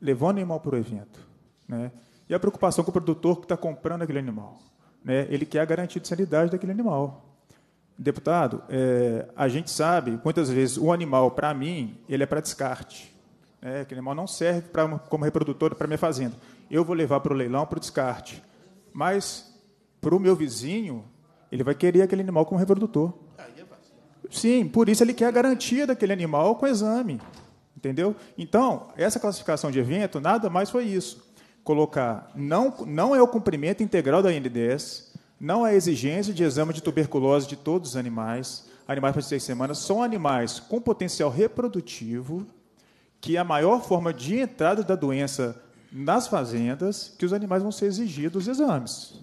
levando o animal para o evento, né? E a preocupação com o produtor que está comprando aquele animal, né? Ele quer a garantia de sanidade daquele animal. Deputado, é, a gente sabe, muitas vezes, o animal, para mim, ele é para descarte. Né? Aquele animal não serve pra, como reprodutor para minha fazenda. Eu vou levar para o leilão para o descarte. Mas, para o meu vizinho, ele vai querer aquele animal como reprodutor. Sim, por isso ele quer a garantia daquele animal com exame. Entendeu? Então, essa classificação de evento nada mais foi isso. Colocar, não, não é o cumprimento integral da INDS, não é a exigência de exame de tuberculose de todos os animais, animais para seis semanas, são animais com potencial reprodutivo, que a maior forma de entrada da doença nas fazendas, que os animais vão ser exigidos exames.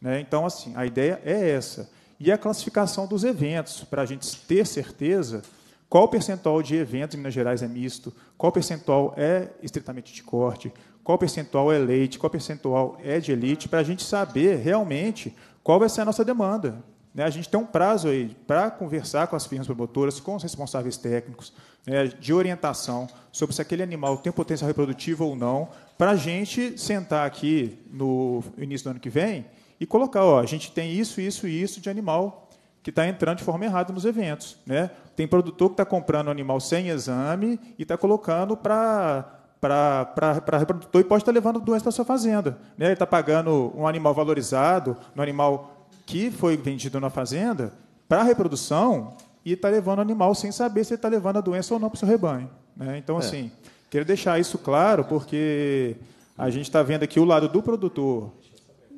Né? Então, assim, a ideia é essa. E a classificação dos eventos, para a gente ter certeza qual percentual de eventos em Minas Gerais é misto, qual percentual é estritamente de corte, qual percentual é leite, qual percentual é de elite, para a gente saber realmente qual vai ser a nossa demanda. Né? A gente tem um prazo aí para conversar com as firmas promotoras, com os responsáveis técnicos, né, de orientação sobre se aquele animal tem potencial reprodutivo ou não, para a gente sentar aqui no início do ano que vem e colocar, ó, a gente tem isso, isso e isso de animal que está entrando de forma errada nos eventos. Né? Tem produtor que está comprando animal sem exame e está colocando para para reprodutor e pode estar levando doença para sua fazenda. Né? Ele está pagando um animal valorizado, um animal que foi vendido na fazenda, para reprodução e está levando o animal sem saber se ele está levando a doença ou não para o seu rebanho. Né? Então, assim, quero deixar isso claro, porque a gente está vendo aqui o lado do produtor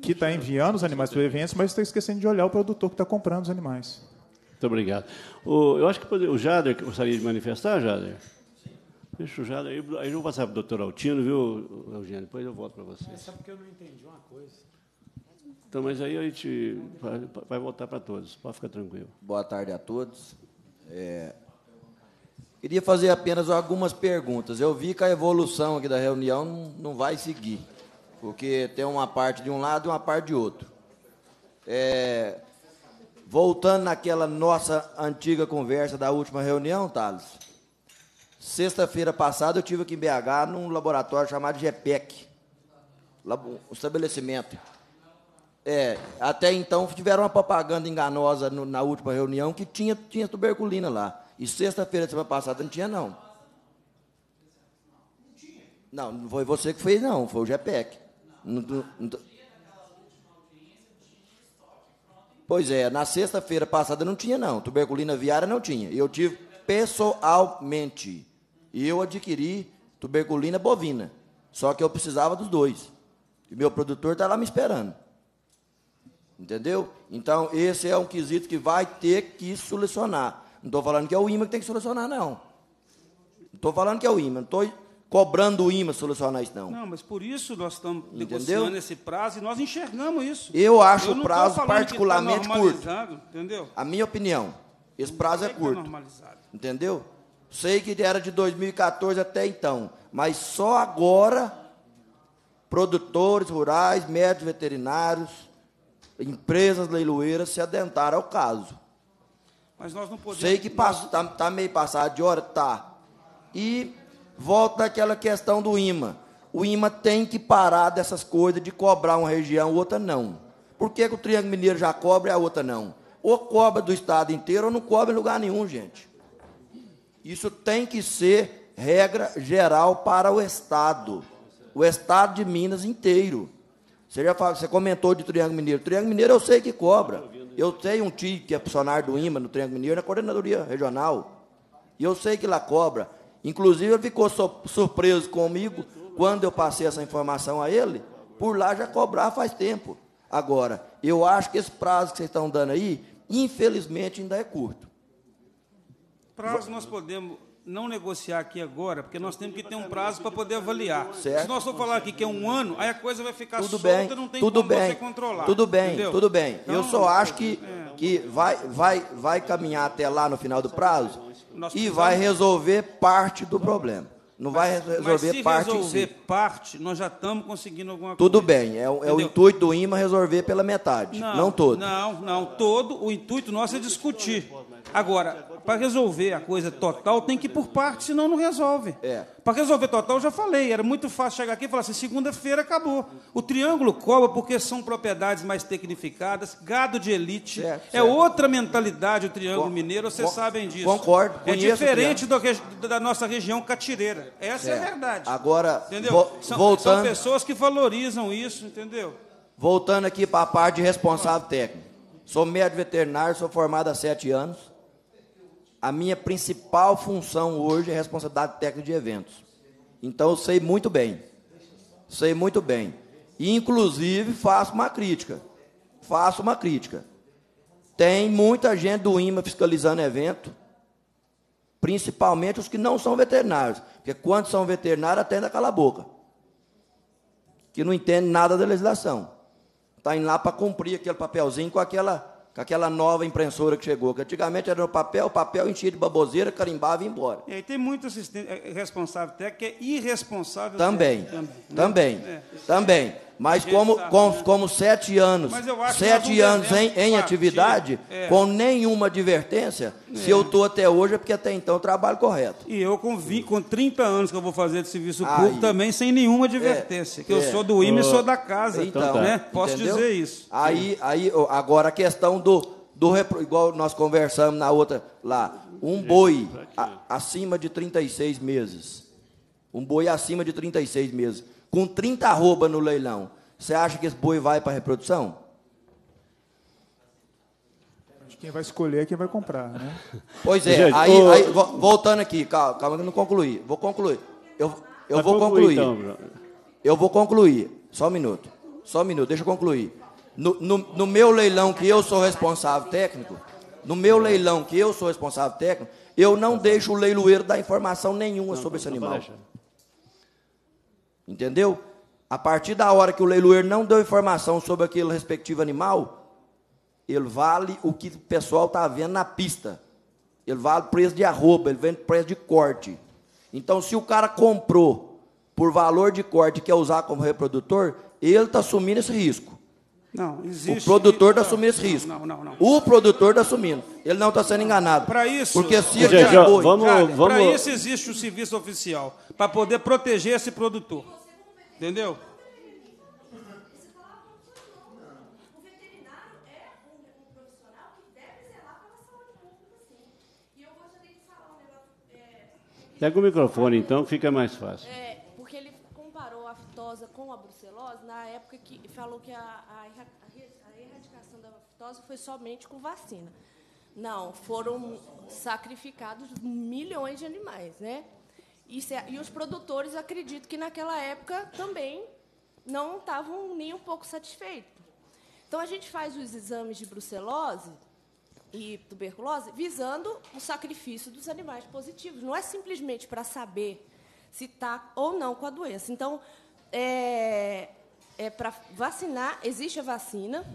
que está enviando os animais para os eventos, mas está esquecendo de olhar o produtor que está comprando os animais. Muito obrigado. O- eu acho que o Jader que gostaria de manifestar, Jader. Deixa o Jader aí. Aí eu vou passar para o doutor Altino, viu, Eugênio? Depois eu volto para você. Só porque eu não entendi uma coisa. Então, mas aí a gente vai, vai voltar para todos. Pode ficar tranquilo. Boa tarde a todos. É, Queria fazer apenas algumas perguntas. Eu vi que a evolução aqui da reunião não, não vai seguir, porque tem uma parte de um lado e uma parte de outro. É, voltando naquela nossa antiga conversa da última reunião, Thales, sexta-feira passada eu tive aqui em BH num laboratório chamado GPEC, um estabelecimento. É, até então tiveram uma propaganda enganosa no- na última reunião que tinha, tinha tuberculina lá. E sexta-feira semana passada não tinha, não. Não, não foi você que fez, não, foi o GPEC. Não- não- Pois é, na sexta-feira passada não tinha, não. Tuberculina aviária não tinha. Eu tive pessoalmente. E eu adquiri tuberculina bovina. Só que eu precisava dos dois. E meu produtor está lá me esperando. Entendeu? Então, esse é um quesito que vai ter que solucionar. Não estou falando que é o IMA que tem que solucionar, não. Não estou falando que é o IMA. Não estou cobrando o IMA solucionar isso, não. Não, mas por isso nós estamos Entendeu? negociando esse prazo e nós enxergamos isso. Eu acho não o prazo tá particularmente curto. normalizado, Entendeu? A minha opinião, esse prazo é tá curto. normalizado. Entendeu? Sei que era de 2014 até então, mas só agora produtores rurais, médicos veterinários, empresas leiloeiras se adentaram ao caso. Mas nós não podemos. Sei que está tá meio passado de hora, tá. E volta àquela questão do IMA. O IMA tem que parar dessas coisas de cobrar uma região, outra não. Por que, que o Triângulo Mineiro já cobra e a outra não? Ou cobra do estado inteiro ou não cobra em lugar nenhum, gente. Isso tem que ser regra geral para o Estado. O Estado de Minas inteiro. Você já falou, você comentou de Triângulo Mineiro. Triângulo Mineiro eu sei que cobra. Eu tenho um tio que é funcionário do IMA no Triângulo Mineiro, na coordenadoria regional. E eu sei que lá cobra. Inclusive, ele ficou so- surpreso comigo quando eu passei essa informação a ele. Por lá já cobrar faz tempo. Agora, eu acho que esse prazo que vocês estão dando aí, infelizmente, ainda é curto. Prazo nós podemos não negociar aqui agora, porque nós temos que ter um prazo para poder avaliar. Certo. Se nós for falar aqui que é um ano, aí a coisa vai ficar Tudo solta, bem, não tem tudo como bem, você controlar. tudo bem, entendeu? tudo bem. eu Então, só acho que, que vai, vai, vai caminhar até lá no final do prazo e vai resolver parte do problema. Não vai Mas resolver se parte resolver si. parte, nós já estamos conseguindo alguma Tudo coisa. bem, é, o- é o intuito do IMA resolver pela metade, não, todo. Não, não, todo. O intuito nosso é discutir. Agora, para resolver a coisa total, tem que ir por parte, senão não resolve. É. Para resolver total, eu já falei, era muito fácil chegar aqui e falar assim: segunda-feira acabou. O triângulo cobra porque são propriedades mais tecnificadas, gado de elite. Certo, é certo. outra mentalidade o triângulo Con- mineiro, vocês sabem disso. concordo, É diferente do da nossa região catireira. Essa é, a Certo. verdade. Agora, Entendeu? vo- são, são voltando, pessoas que valorizam isso, entendeu? voltando aqui para a parte de responsável técnico. Sou médico veterinário, sou formado há sete anos. A minha principal função hoje é responsabilidade técnica de eventos. Então eu sei muito bem. Sei muito bem. E, inclusive, faço uma crítica. Faço uma crítica. Tem muita gente do IMA fiscalizando evento, principalmente os que não são veterinários. Porque quando são veterinários, atende a cala a boca. Que não entende nada da legislação. Está indo lá para cumprir aquele papelzinho com aquela, com aquela nova impressora que chegou. Que antigamente era no papel, o papel enchia de baboseira, carimbava e ia embora. E aí tem muito é, responsável técnico que é irresponsável Também, técnico também, né? É. também. Mas como, sabe, como, sete anos, sete anos em, em atividade, é. com nenhuma advertência, se eu estou até hoje é porque até então eu trabalho correto. E eu com, vi- com 30 anos que eu vou fazer de serviço Aí. público também sem nenhuma advertência. que eu é. sou do IME e sou da casa. Então, né? Posso entendeu? dizer isso. Aí, aí, agora a questão do, do repro- igual nós conversamos na outra lá, um boi a- acima de 36 meses. Um boi acima de 36 meses, com 30 arroba no leilão. Você acha que esse boi vai para reprodução? Acho que Quem vai escolher é quem vai comprar, né? Pois é, Gente, aí, ô- aí, vo- voltando aqui, calma, calma que eu não concluí. Vou concluir. Eu, eu Vai vou concluir, concluir. então, Bruno. Eu vou concluir. Só um minuto. Só um minuto, deixa eu concluir. No, no, no meu leilão que eu sou responsável técnico, no meu leilão que eu sou responsável técnico, eu não deixo o leiloeiro dar informação nenhuma sobre esse Não animal. deixar. Entendeu? A partir da hora que o leiloeiro não deu informação sobre aquele respectivo animal, ele vale o que o pessoal está vendo na pista. Ele vale preço de arroba, ele vende preço de corte. Então, se o cara comprou por valor de corte e quer usar como reprodutor, ele está assumindo esse risco. Não, existe. O produtor está assumindo esse risco. Não, não, não. O produtor está assumindo. Ele não está sendo enganado. Para isso, Porque se ele chegou- vamos- vamos- Para isso existe o serviço oficial, para poder proteger esse produtor. Entendeu? Pega o microfone, então, fica mais fácil. É, porque ele comparou a aftosa com a brucelose na época que falou que a, a a erradicação da aftosa foi somente com vacina. Não, foram sacrificados milhões de animais, né? E, se- e os produtores acredito que naquela época também não estavam nem um pouco satisfeitos. Então a gente faz os exames de brucelose e tuberculose visando o sacrifício dos animais positivos. Não é simplesmente para saber se está ou não com a doença. Então, é, é para vacinar, existe a vacina.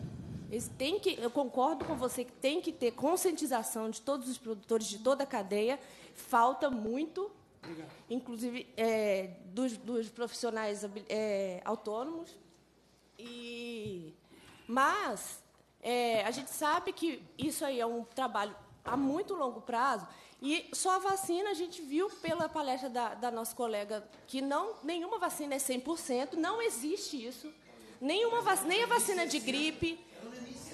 Têm que, eu concordo com você que tem que ter conscientização de todos os produtores, de toda a cadeia. Falta muito, inclusive é, dos, dos profissionais é, autônomos. E, mas é, a gente sabe que isso aí é um trabalho a muito longo prazo. E só a vacina, a gente viu pela palestra da, da nossa colega que não, nenhuma vacina é 100%, não existe isso. Nenhuma vac, nem a vacina de gripe.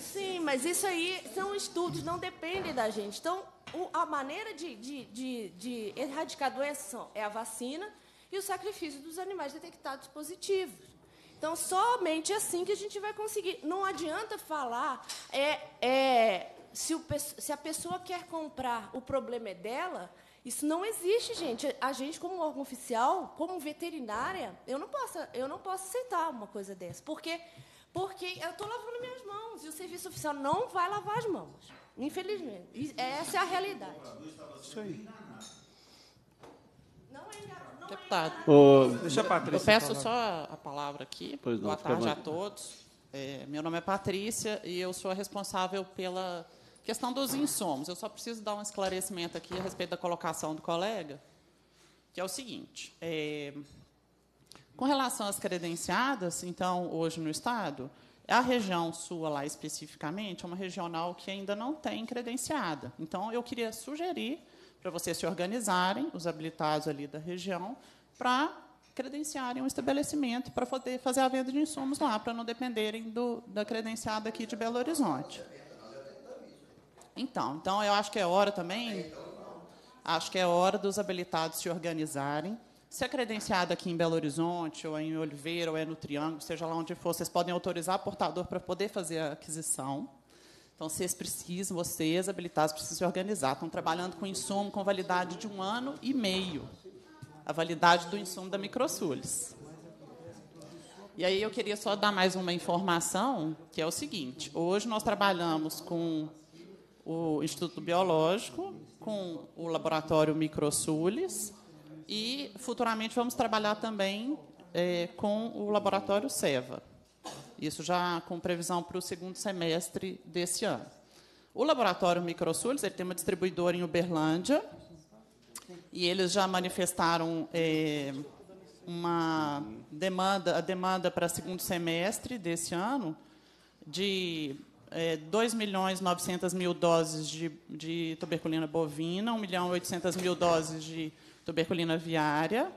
Sim, mas isso aí são estudos, não dependem da gente. Então, o- a maneira de, de, de, de erradicar a doença é a vacina e o sacrifício dos animais detectados positivos. Então, somente assim que a gente vai conseguir. Não adianta falar é, é, se, o se a pessoa quer comprar, o problema é dela. Isso não existe, gente. A gente, como órgão oficial, como veterinária, eu não posso, eu não posso aceitar uma coisa dessa. Porque, porque eu estou lavando minhas mãos e o serviço oficial não vai lavar as mãos. Infelizmente. E Essa é a realidade. Isso aí. Deputado, Ô, Deixa a Patrícia eu peço falar. só a palavra aqui. Pois não, Boa tarde a todos. É, meu nome é Patrícia e eu sou a responsável pela questão dos insumos. Eu só preciso dar um esclarecimento aqui a respeito da colocação do colega, que é o seguinte. é, com relação às credenciadas, então, hoje no Estado, a região sua lá especificamente é uma regional que ainda não tem credenciada. Então, eu queria sugerir para vocês se organizarem, os habilitados ali da região, para credenciarem um estabelecimento para poder fazer a venda de insumos lá, para não dependerem do, da credenciada aqui de Belo Horizonte. Então, então, eu acho que é hora também Acho que é hora dos habilitados se organizarem. Se é credenciado aqui em Belo Horizonte, ou em Oliveira, ou é no Triângulo, seja lá onde for, vocês podem autorizar o portador para poder fazer a aquisição. Então, vocês precisam, vocês, habilitados, precisam se organizar. Estão trabalhando com insumo com validade de um ano e meio. A validade do insumo da Microsules. E aí eu queria só dar mais uma informação, que é o seguinte. Hoje nós trabalhamos com o Instituto Biológico, com o Laboratório Microsules e futuramente vamos trabalhar também eh, com o Laboratório SEVA. Isso já com previsão para o segundo semestre desse ano. O Laboratório Microsules ele tem uma distribuidora em Uberlândia e eles já manifestaram eh, uma demanda, a demanda para segundo semestre desse ano de é, 2 milhões 900 mil doses de, de tuberculina bovina, 1 milhão 800 mil doses de tuberculina viária,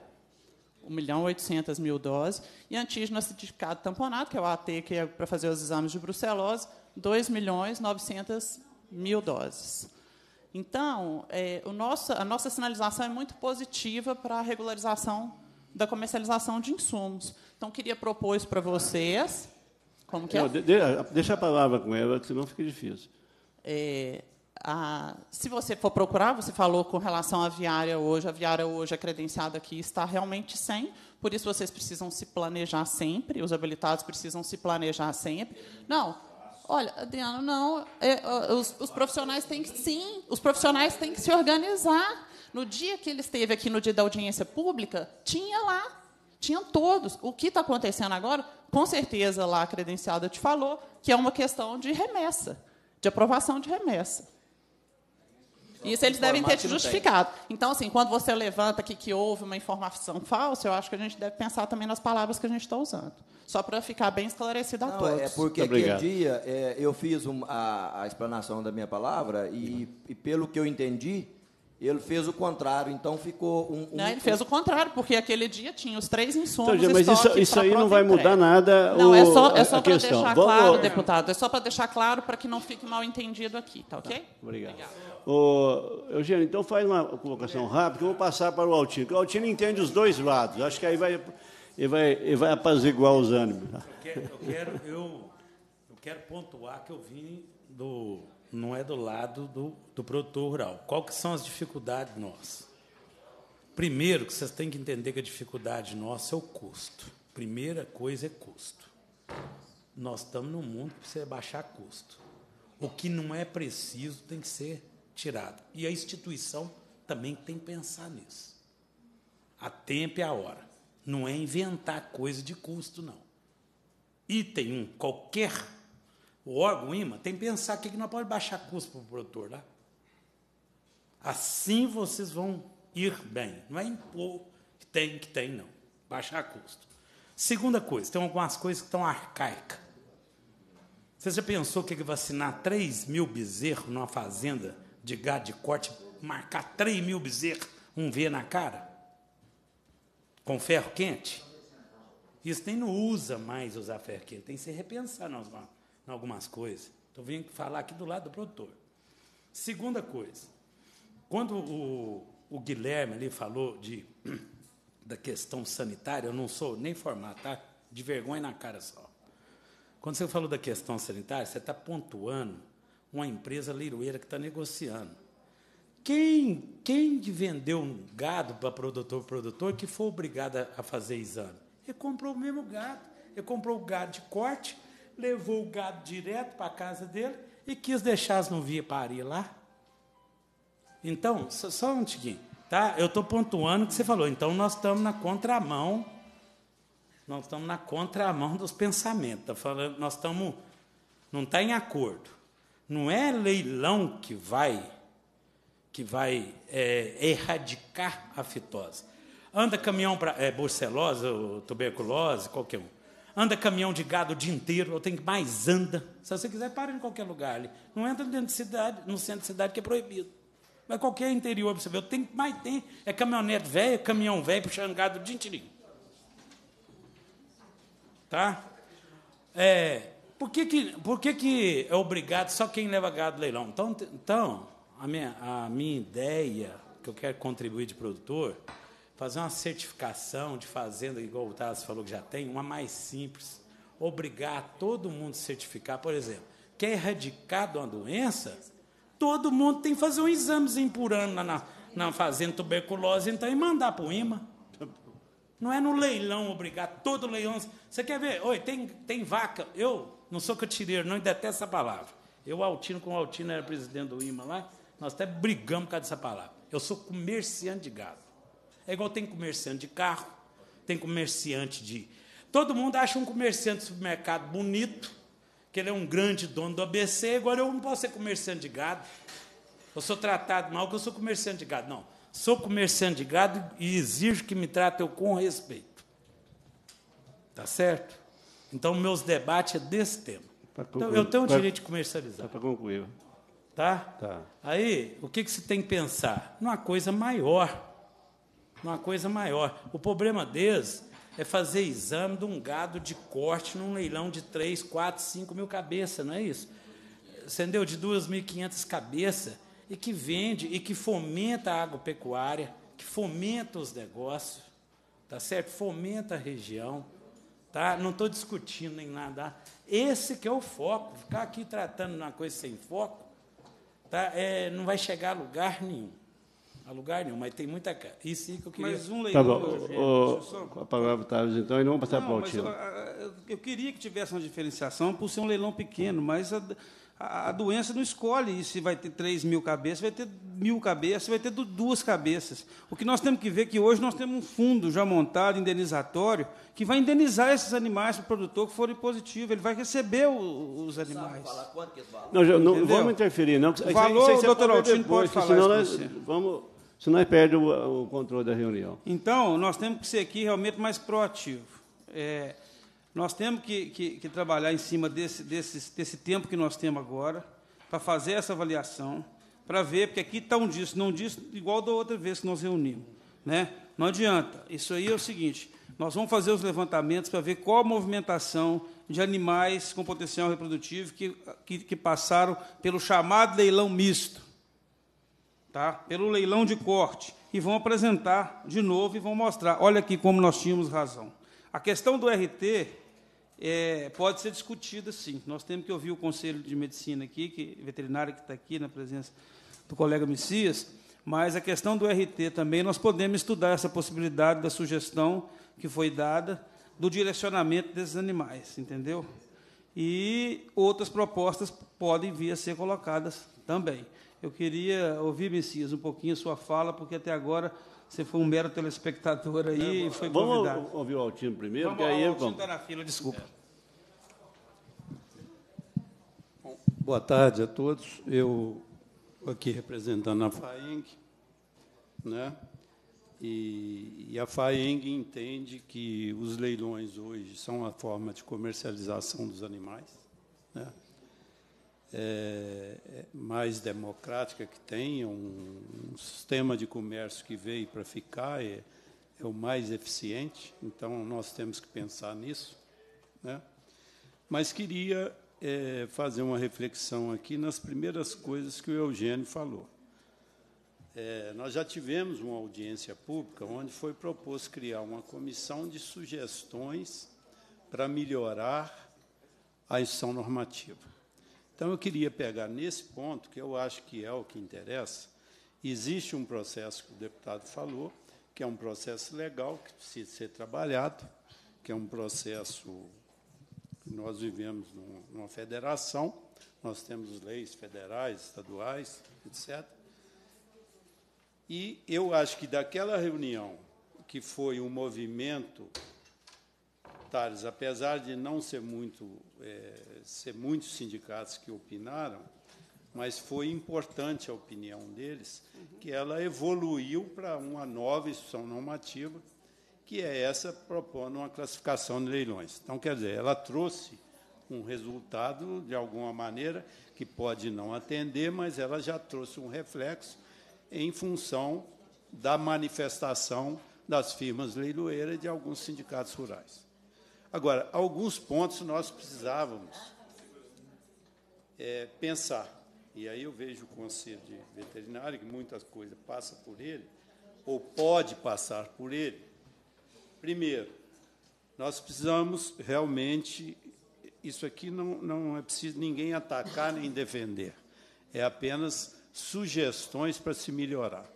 1 milhão 800 mil doses, e antígeno certificado tamponado, que é o AT, que é para fazer os exames de brucelose, 2 milhões 900 mil doses. Então, é, o nosso, a nossa sinalização é muito positiva para a regularização da comercialização de insumos. Então, queria propor isso para vocês. Como que é? Não, de- de- deixa a palavra com ela, senão fica difícil. É, a- se você for procurar, você falou com relação à viária hoje, a viária hoje é credenciada aqui, está realmente sem, por isso vocês precisam se planejar sempre, os habilitados precisam se planejar sempre. Não, olha, Adriano, não, é, os, os profissionais têm que, sim, os profissionais têm que se organizar. No dia que ele esteve aqui, no dia da audiência pública, tinha lá, tinham todos. O que está acontecendo agora, com certeza lá a credenciada te falou, que é uma questão de remessa, de aprovação de remessa. Isso eles devem ter te justificado. Então, assim, quando você levanta aqui que houve uma informação falsa, eu acho que a gente deve pensar também nas palavras que a gente está usando. Só para ficar bem esclarecido a Não, todos. é porque aquele dia é, eu fiz um- a, a explanação da minha palavra e, e, pelo que eu entendi, ele fez o contrário. Então ficou um. um Não, ele fez o contrário, porque aquele dia tinha os três insumos. Então, mas isso, isso aí não vai mudar nada Não, o- é só, é só para deixar Vamos- claro, deputado, é só para deixar claro para que não fique mal entendido aqui, tá ok? Obrigado. Ô, Eugênio, então faz uma colocação rápida, que eu vou passar para o Altino. porque O Altino entende os dois lados. Acho que aí vai, ele vai, ele vai apaziguar os ânimos. Eu quero, eu, quero, eu, eu quero pontuar que eu vim do. Não é do lado do, do produtor rural. Qual que são as dificuldades nossas? Primeiro, que vocês têm que entender que a dificuldade nossa é o custo. Primeira coisa é custo. Nós estamos num mundo que precisa baixar custo. O que não é preciso tem que ser tirado. E a instituição também tem que pensar nisso. A tempo e a hora. Não é inventar coisa de custo, não. Item 1, qualquer o órgão IMA tem que pensar o que que nós podemos baixar custo para o produtor lá. Assim vocês vão ir bem. Não é impor que tem, que tem, não. Baixar custo. Segunda coisa, tem algumas coisas que estão arcaicas. Você já pensou que ele vacinar 3 mil bezerros numa fazenda de gado de corte, marcar 3 mil bezerros, um V na cara? Com ferro quente? Isso nem não usa mais usar ferro quente, tem que se repensar em alguma- em algumas coisas. Estou vindo falar aqui do lado do produtor. Segunda coisa, quando o, o Guilherme ali falou de, da questão sanitária, eu não sou nem formado, tá? De vergonha na cara só. Quando você falou da questão sanitária, você está pontuando uma empresa leiloeira que está negociando. Quem, quem que vendeu um gado para produtor produtor que foi obrigado a- a fazer exame? Ele comprou o mesmo gado. Ele comprou o gado de corte, levou o gado direto para a casa dele e quis deixar as novias parir lá. Então, só, só um tiquinho, tá? Eu estou pontuando o que você falou. Então, nós estamos na contramão nós estamos na contramão dos pensamentos. Tá falando, nós estamos. Não está em acordo. Não é leilão que vai que vai é, erradicar a fitose. Anda caminhão para é, brucelose, tuberculose, qualquer um. Anda caminhão de gado o dia inteiro, ou tem que mais anda. Se você quiser, para em qualquer lugar ali. Não entra dentro de cidade, no centro de cidade, que é proibido. Vai qualquer interior para você ver. Tem mais tem. É caminhonete velho, caminhão velho puxando gado o dia inteirinho. Tá? É, por que, que, por que, que é obrigado só quem leva gado leilão? Então, então a, minha, a minha ideia, que eu quero contribuir de produtor, fazer uma certificação de fazenda, igual o Taz falou que já tem, uma mais simples. Obrigar todo mundo a certificar, por exemplo, quer erradicar uma doença, todo mundo tem que fazer um examezinho por ano na, na fazenda tuberculose, então, e mandar para o IMA. Não é no leilão obrigar, todo leilão. Você quer ver? Oi, tem, tem vaca. Eu não sou cotireiro, não detesto essa palavra. Eu, Altino, com o Altino era presidente do IMA lá, nós até brigamos por causa dessa palavra. Eu sou comerciante de gado. É igual tem comerciante de carro, tem comerciante de. Todo mundo acha um comerciante de supermercado bonito, que ele é um grande dono do ABC, agora eu não posso ser comerciante de gado. Eu sou tratado mal porque eu sou comerciante de gado. Não. Sou comerciante de gado e exijo que me tratem com respeito. Tá certo? Então, meus debates é desse tema. Pra Então, eu tenho o direito de comercializar. Para concluir. Tá? Tá. Aí, o que, que você tem que pensar? Numa coisa maior. Numa coisa maior. O problema deles é fazer exame de um gado de corte num leilão de 3, 4, 5 mil cabeças, não é isso? Entendeu? De 2.500 cabeças, e que vende e que fomenta a agropecuária, que fomenta os negócios, tá certo? Fomenta a região, tá? Não estou discutindo nem nada. Esse que é o foco. Ficar aqui tratando uma coisa sem foco, tá? É, não vai chegar a lugar nenhum. A lugar nenhum, mas tem muita. ca- Isso que eu queria. Mas um Tá leilão. bom. Deixa eu O, só- o, a palavra está então, e não vamos passar para o Não, mas Altino. eu, eu- eu queria que tivesse uma diferenciação por ser um leilão pequeno, mas a, A, a doença não escolhe se vai ter 3 mil cabeças, vai ter mil cabeças, vai ter du- duas cabeças. O que nós temos que ver é que hoje nós temos um fundo já montado, indenizatório, que vai indenizar esses animais para o produtor que forem positivos. Ele vai receber o- os animais. Não, já- não Entendeu? vamos interferir, não. O isso aí- valor, isso aí doutor Altino depois, pode que falar senão isso nós, com você. vamos, senão nós perdemos o, o controle da reunião. Então, nós temos que ser aqui realmente mais proativos. É, nós temos que, que- que trabalhar em cima desse, desse, desse tempo que nós temos agora, para fazer essa avaliação, para ver, porque aqui está um disso, não disso, igual da outra vez que nós reunimos. Né? Não adianta. Isso aí é o seguinte: nós vamos fazer os levantamentos para ver qual a movimentação de animais com potencial reprodutivo que, que, que passaram pelo chamado leilão misto tá? pelo leilão de corte, e vão apresentar de novo e vão mostrar. Olha aqui como nós tínhamos razão. A questão do RT é, pode ser discutida, sim. Nós temos que ouvir o Conselho de Medicina aqui, que veterinário que está aqui na presença do colega Messias, mas a questão do RT também nós podemos estudar essa possibilidade da sugestão que foi dada do direcionamento desses animais, entendeu? E outras propostas podem vir a ser colocadas também. Eu queria ouvir, Messias, um pouquinho a sua fala, porque até agora você foi um mero telespectador aí e foi Vamos convidado. ouvir o Altino primeiro, Vamos que aí o vamos. Altino está na fila, desculpa. Boa tarde a todos. Eu estou aqui representando a FAENG, né? E, e a FAENG entende que os leilões hoje são uma forma de comercialização dos animais, né? É, é mais democrática que tem, é um, um sistema de comércio que veio para ficar, é, é o mais eficiente, então nós temos que pensar nisso. Né? Mas queria eh, fazer uma reflexão aqui nas primeiras coisas que o Eugênio falou. Eh, nós já tivemos uma audiência pública onde foi proposto criar uma comissão de sugestões para melhorar a instituição normativa. Então, eu queria pegar nesse ponto, que eu acho que é o que interessa. Existe um processo que o deputado falou, que é um processo legal, que precisa ser trabalhado, que é um processo nós vivemos num- numa federação, nós temos leis federais, estaduais, etc. E eu acho que daquela reunião, que foi um movimento, Thales, apesar de não ser muito, eh, ser muitos sindicatos que opinaram, mas foi importante a opinião deles, que ela evoluiu para uma nova instituição normativa, que é essa propondo uma classificação de leilões. Então, quer dizer, ela trouxe um resultado, de alguma maneira, que pode não atender, mas ela já trouxe um reflexo em função da manifestação das firmas leiloeiras e de alguns sindicatos rurais. Agora, alguns pontos nós precisávamos é, pensar. E aí eu vejo o Conselho de Veterinário, que muitas coisas passa por ele, ou pode passar por ele. Primeiro, nós precisamos realmente. Isso aqui não, não é preciso ninguém atacar nem defender. É apenas sugestões para se melhorar.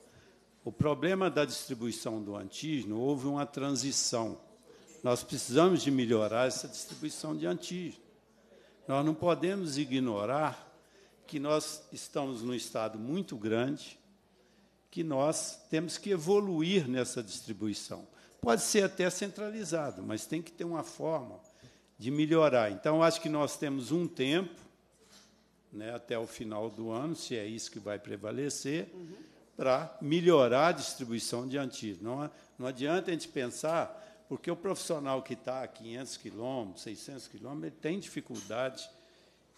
O problema da distribuição do antígeno, houve uma transição. Nós precisamos de melhorar essa distribuição de antígeno. Nós não podemos ignorar que nós estamos num estado muito grande, que nós temos que evoluir nessa distribuição. Pode ser até centralizado, mas tem que ter uma forma de melhorar. Então, acho que nós temos um tempo, né, até o final do ano, se é isso que vai prevalecer, para melhorar a distribuição de antígeno. Não, não adianta a gente pensar, porque o profissional que está a 500 quilômetros, 600 quilômetros, ele tem dificuldade,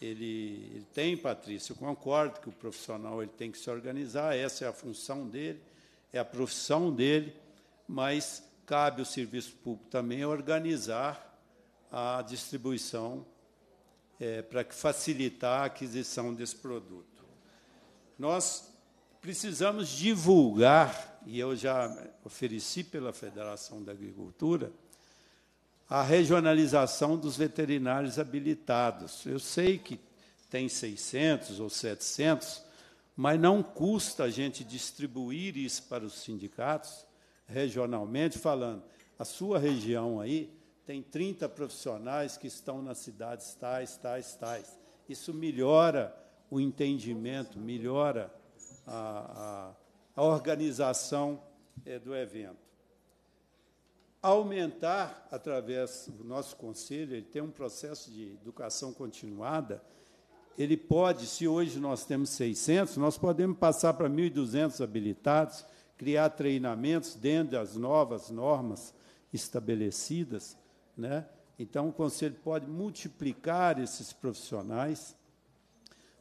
ele, ele tem, Patrícia, eu concordo que o profissional ele tem que se organizar, essa é a função dele, é a profissão dele, mas cabe ao serviço público também organizar a distribuição é, para facilitar a aquisição desse produto. Nós precisamos divulgar, e eu já ofereci pela Federação da Agricultura, a regionalização dos veterinários habilitados. Eu sei que tem 600 ou 700, mas não custa a gente distribuir isso para os sindicatos, regionalmente, falando, a sua região aí tem 30 profissionais que estão nas cidades tais, tais, tais. Isso melhora o entendimento, melhora a, a, a organização é, do evento. Aumentar, através do nosso conselho, ele tem um processo de educação continuada, ele pode, se hoje nós temos 600, nós podemos passar para 1.200 habilitados, criar treinamentos dentro das novas normas estabelecidas. Né? Então, o Conselho pode multiplicar esses profissionais,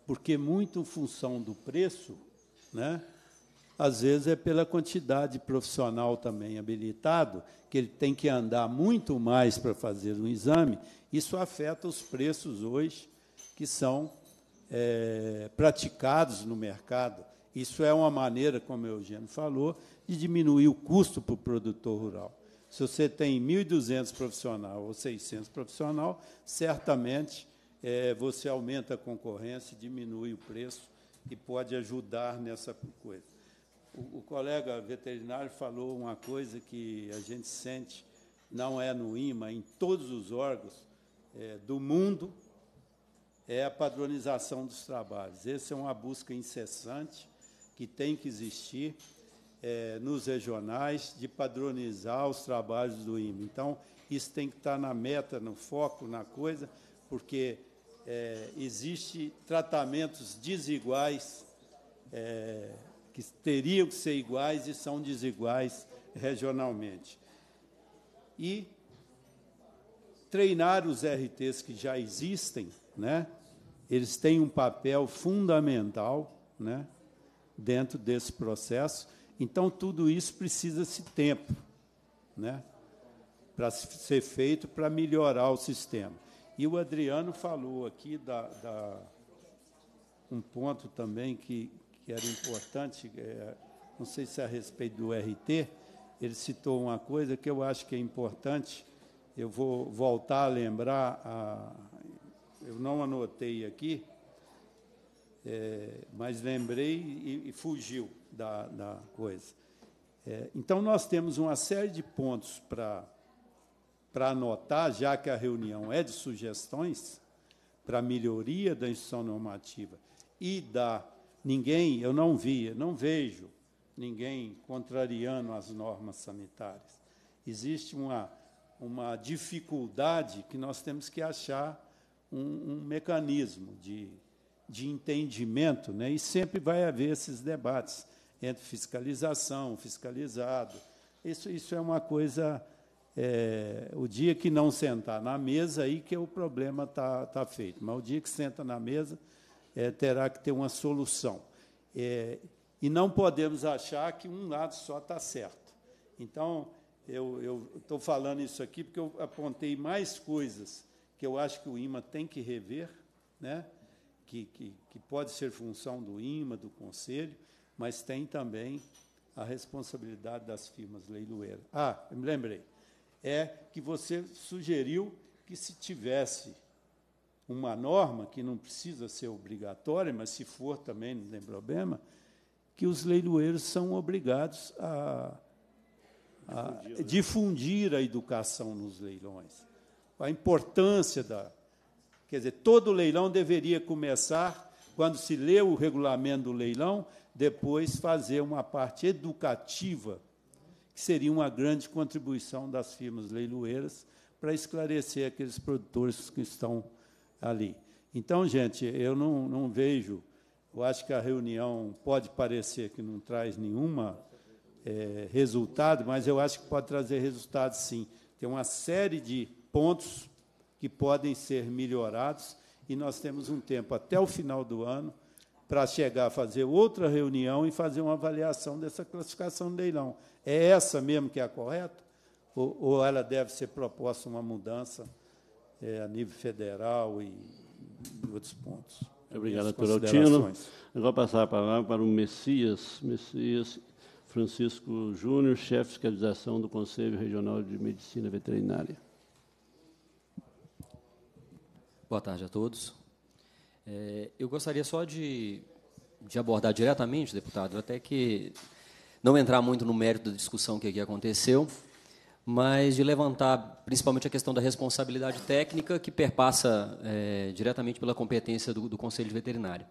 porque, muito em função do preço, né? Às vezes é pela quantidade profissional também habilitado, que ele tem que andar muito mais para fazer um exame, isso afeta os preços hoje que são é, praticados no mercado. Isso é uma maneira, como o Eugênio falou, de diminuir o custo para o produtor rural. Se você tem 1.200 profissional ou 600 profissional, certamente é, você aumenta a concorrência, diminui o preço e pode ajudar nessa coisa. O, o colega veterinário falou uma coisa que a gente sente, não é no IMA, em todos os órgãos é, do mundo, é a padronização dos trabalhos. Essa é uma busca incessante que tem que existir é, nos regionais de padronizar os trabalhos do IME. Então, isso tem que estar na meta, no foco, na coisa, porque é, existe tratamentos desiguais é, que teriam que ser iguais e são desiguais regionalmente. E treinar os RTs que já existem, né? eles têm um papel fundamental né, dentro desse processo. Então, tudo isso precisa-se tempo né, para ser feito para melhorar o sistema. E o Adriano falou aqui da, da um ponto também que, que era importante, é, não sei se é a respeito do RT, ele citou uma coisa que eu acho que é importante, eu vou voltar a lembrar a, eu não anotei aqui, é, mas lembrei e, e fugiu da, da coisa. É, então, nós temos uma série de pontos para anotar, já que a reunião é de sugestões para melhoria da instituição normativa e da. Ninguém, eu não vi, não vejo ninguém contrariando as normas sanitárias. Existe uma, uma dificuldade que nós temos que achar um, um mecanismo de, de entendimento, né? e sempre vai haver esses debates entre fiscalização, fiscalizado. Isso, isso é uma coisa. É, o dia que não sentar na mesa, aí que o problema está tá feito. Mas o dia que senta na mesa, é, terá que ter uma solução. É, e não podemos achar que um lado só está certo. Então, eu estou falando isso aqui porque eu apontei mais coisas que eu acho que o IMA tem que rever, né? que, que, que pode ser função do IMA, do Conselho, mas tem também a responsabilidade das firmas leiloeiras. Ah, me lembrei. É que você sugeriu que se tivesse uma norma que não precisa ser obrigatória, mas se for também não tem problema, que os leiloeiros são obrigados a, a difundir, né? difundir a educação nos leilões a importância da. Quer dizer, todo leilão deveria começar, quando se lê o regulamento do leilão, depois fazer uma parte educativa, que seria uma grande contribuição das firmas leiloeiras para esclarecer aqueles produtores que estão ali. Então, gente, eu não, não vejo, eu acho que a reunião pode parecer que não traz nenhuma é, resultado, mas eu acho que pode trazer resultado sim. Tem uma série de pontos que podem ser melhorados e nós temos um tempo até o final do ano para chegar a fazer outra reunião e fazer uma avaliação dessa classificação do leilão. É essa mesmo que é a correta? Ou, ou ela deve ser proposta uma mudança é, a nível federal e, e outros pontos? Obrigado, doutor Altino. Agora passar a palavra para o Messias, Messias Francisco Júnior, chefe de fiscalização do Conselho Regional de Medicina Veterinária. Boa tarde a todos. É, eu gostaria só de, de abordar diretamente, deputado, até que não entrar muito no mérito da discussão que aqui aconteceu, mas de levantar principalmente a questão da responsabilidade técnica, que perpassa é, diretamente pela competência do, do Conselho de Veterinária.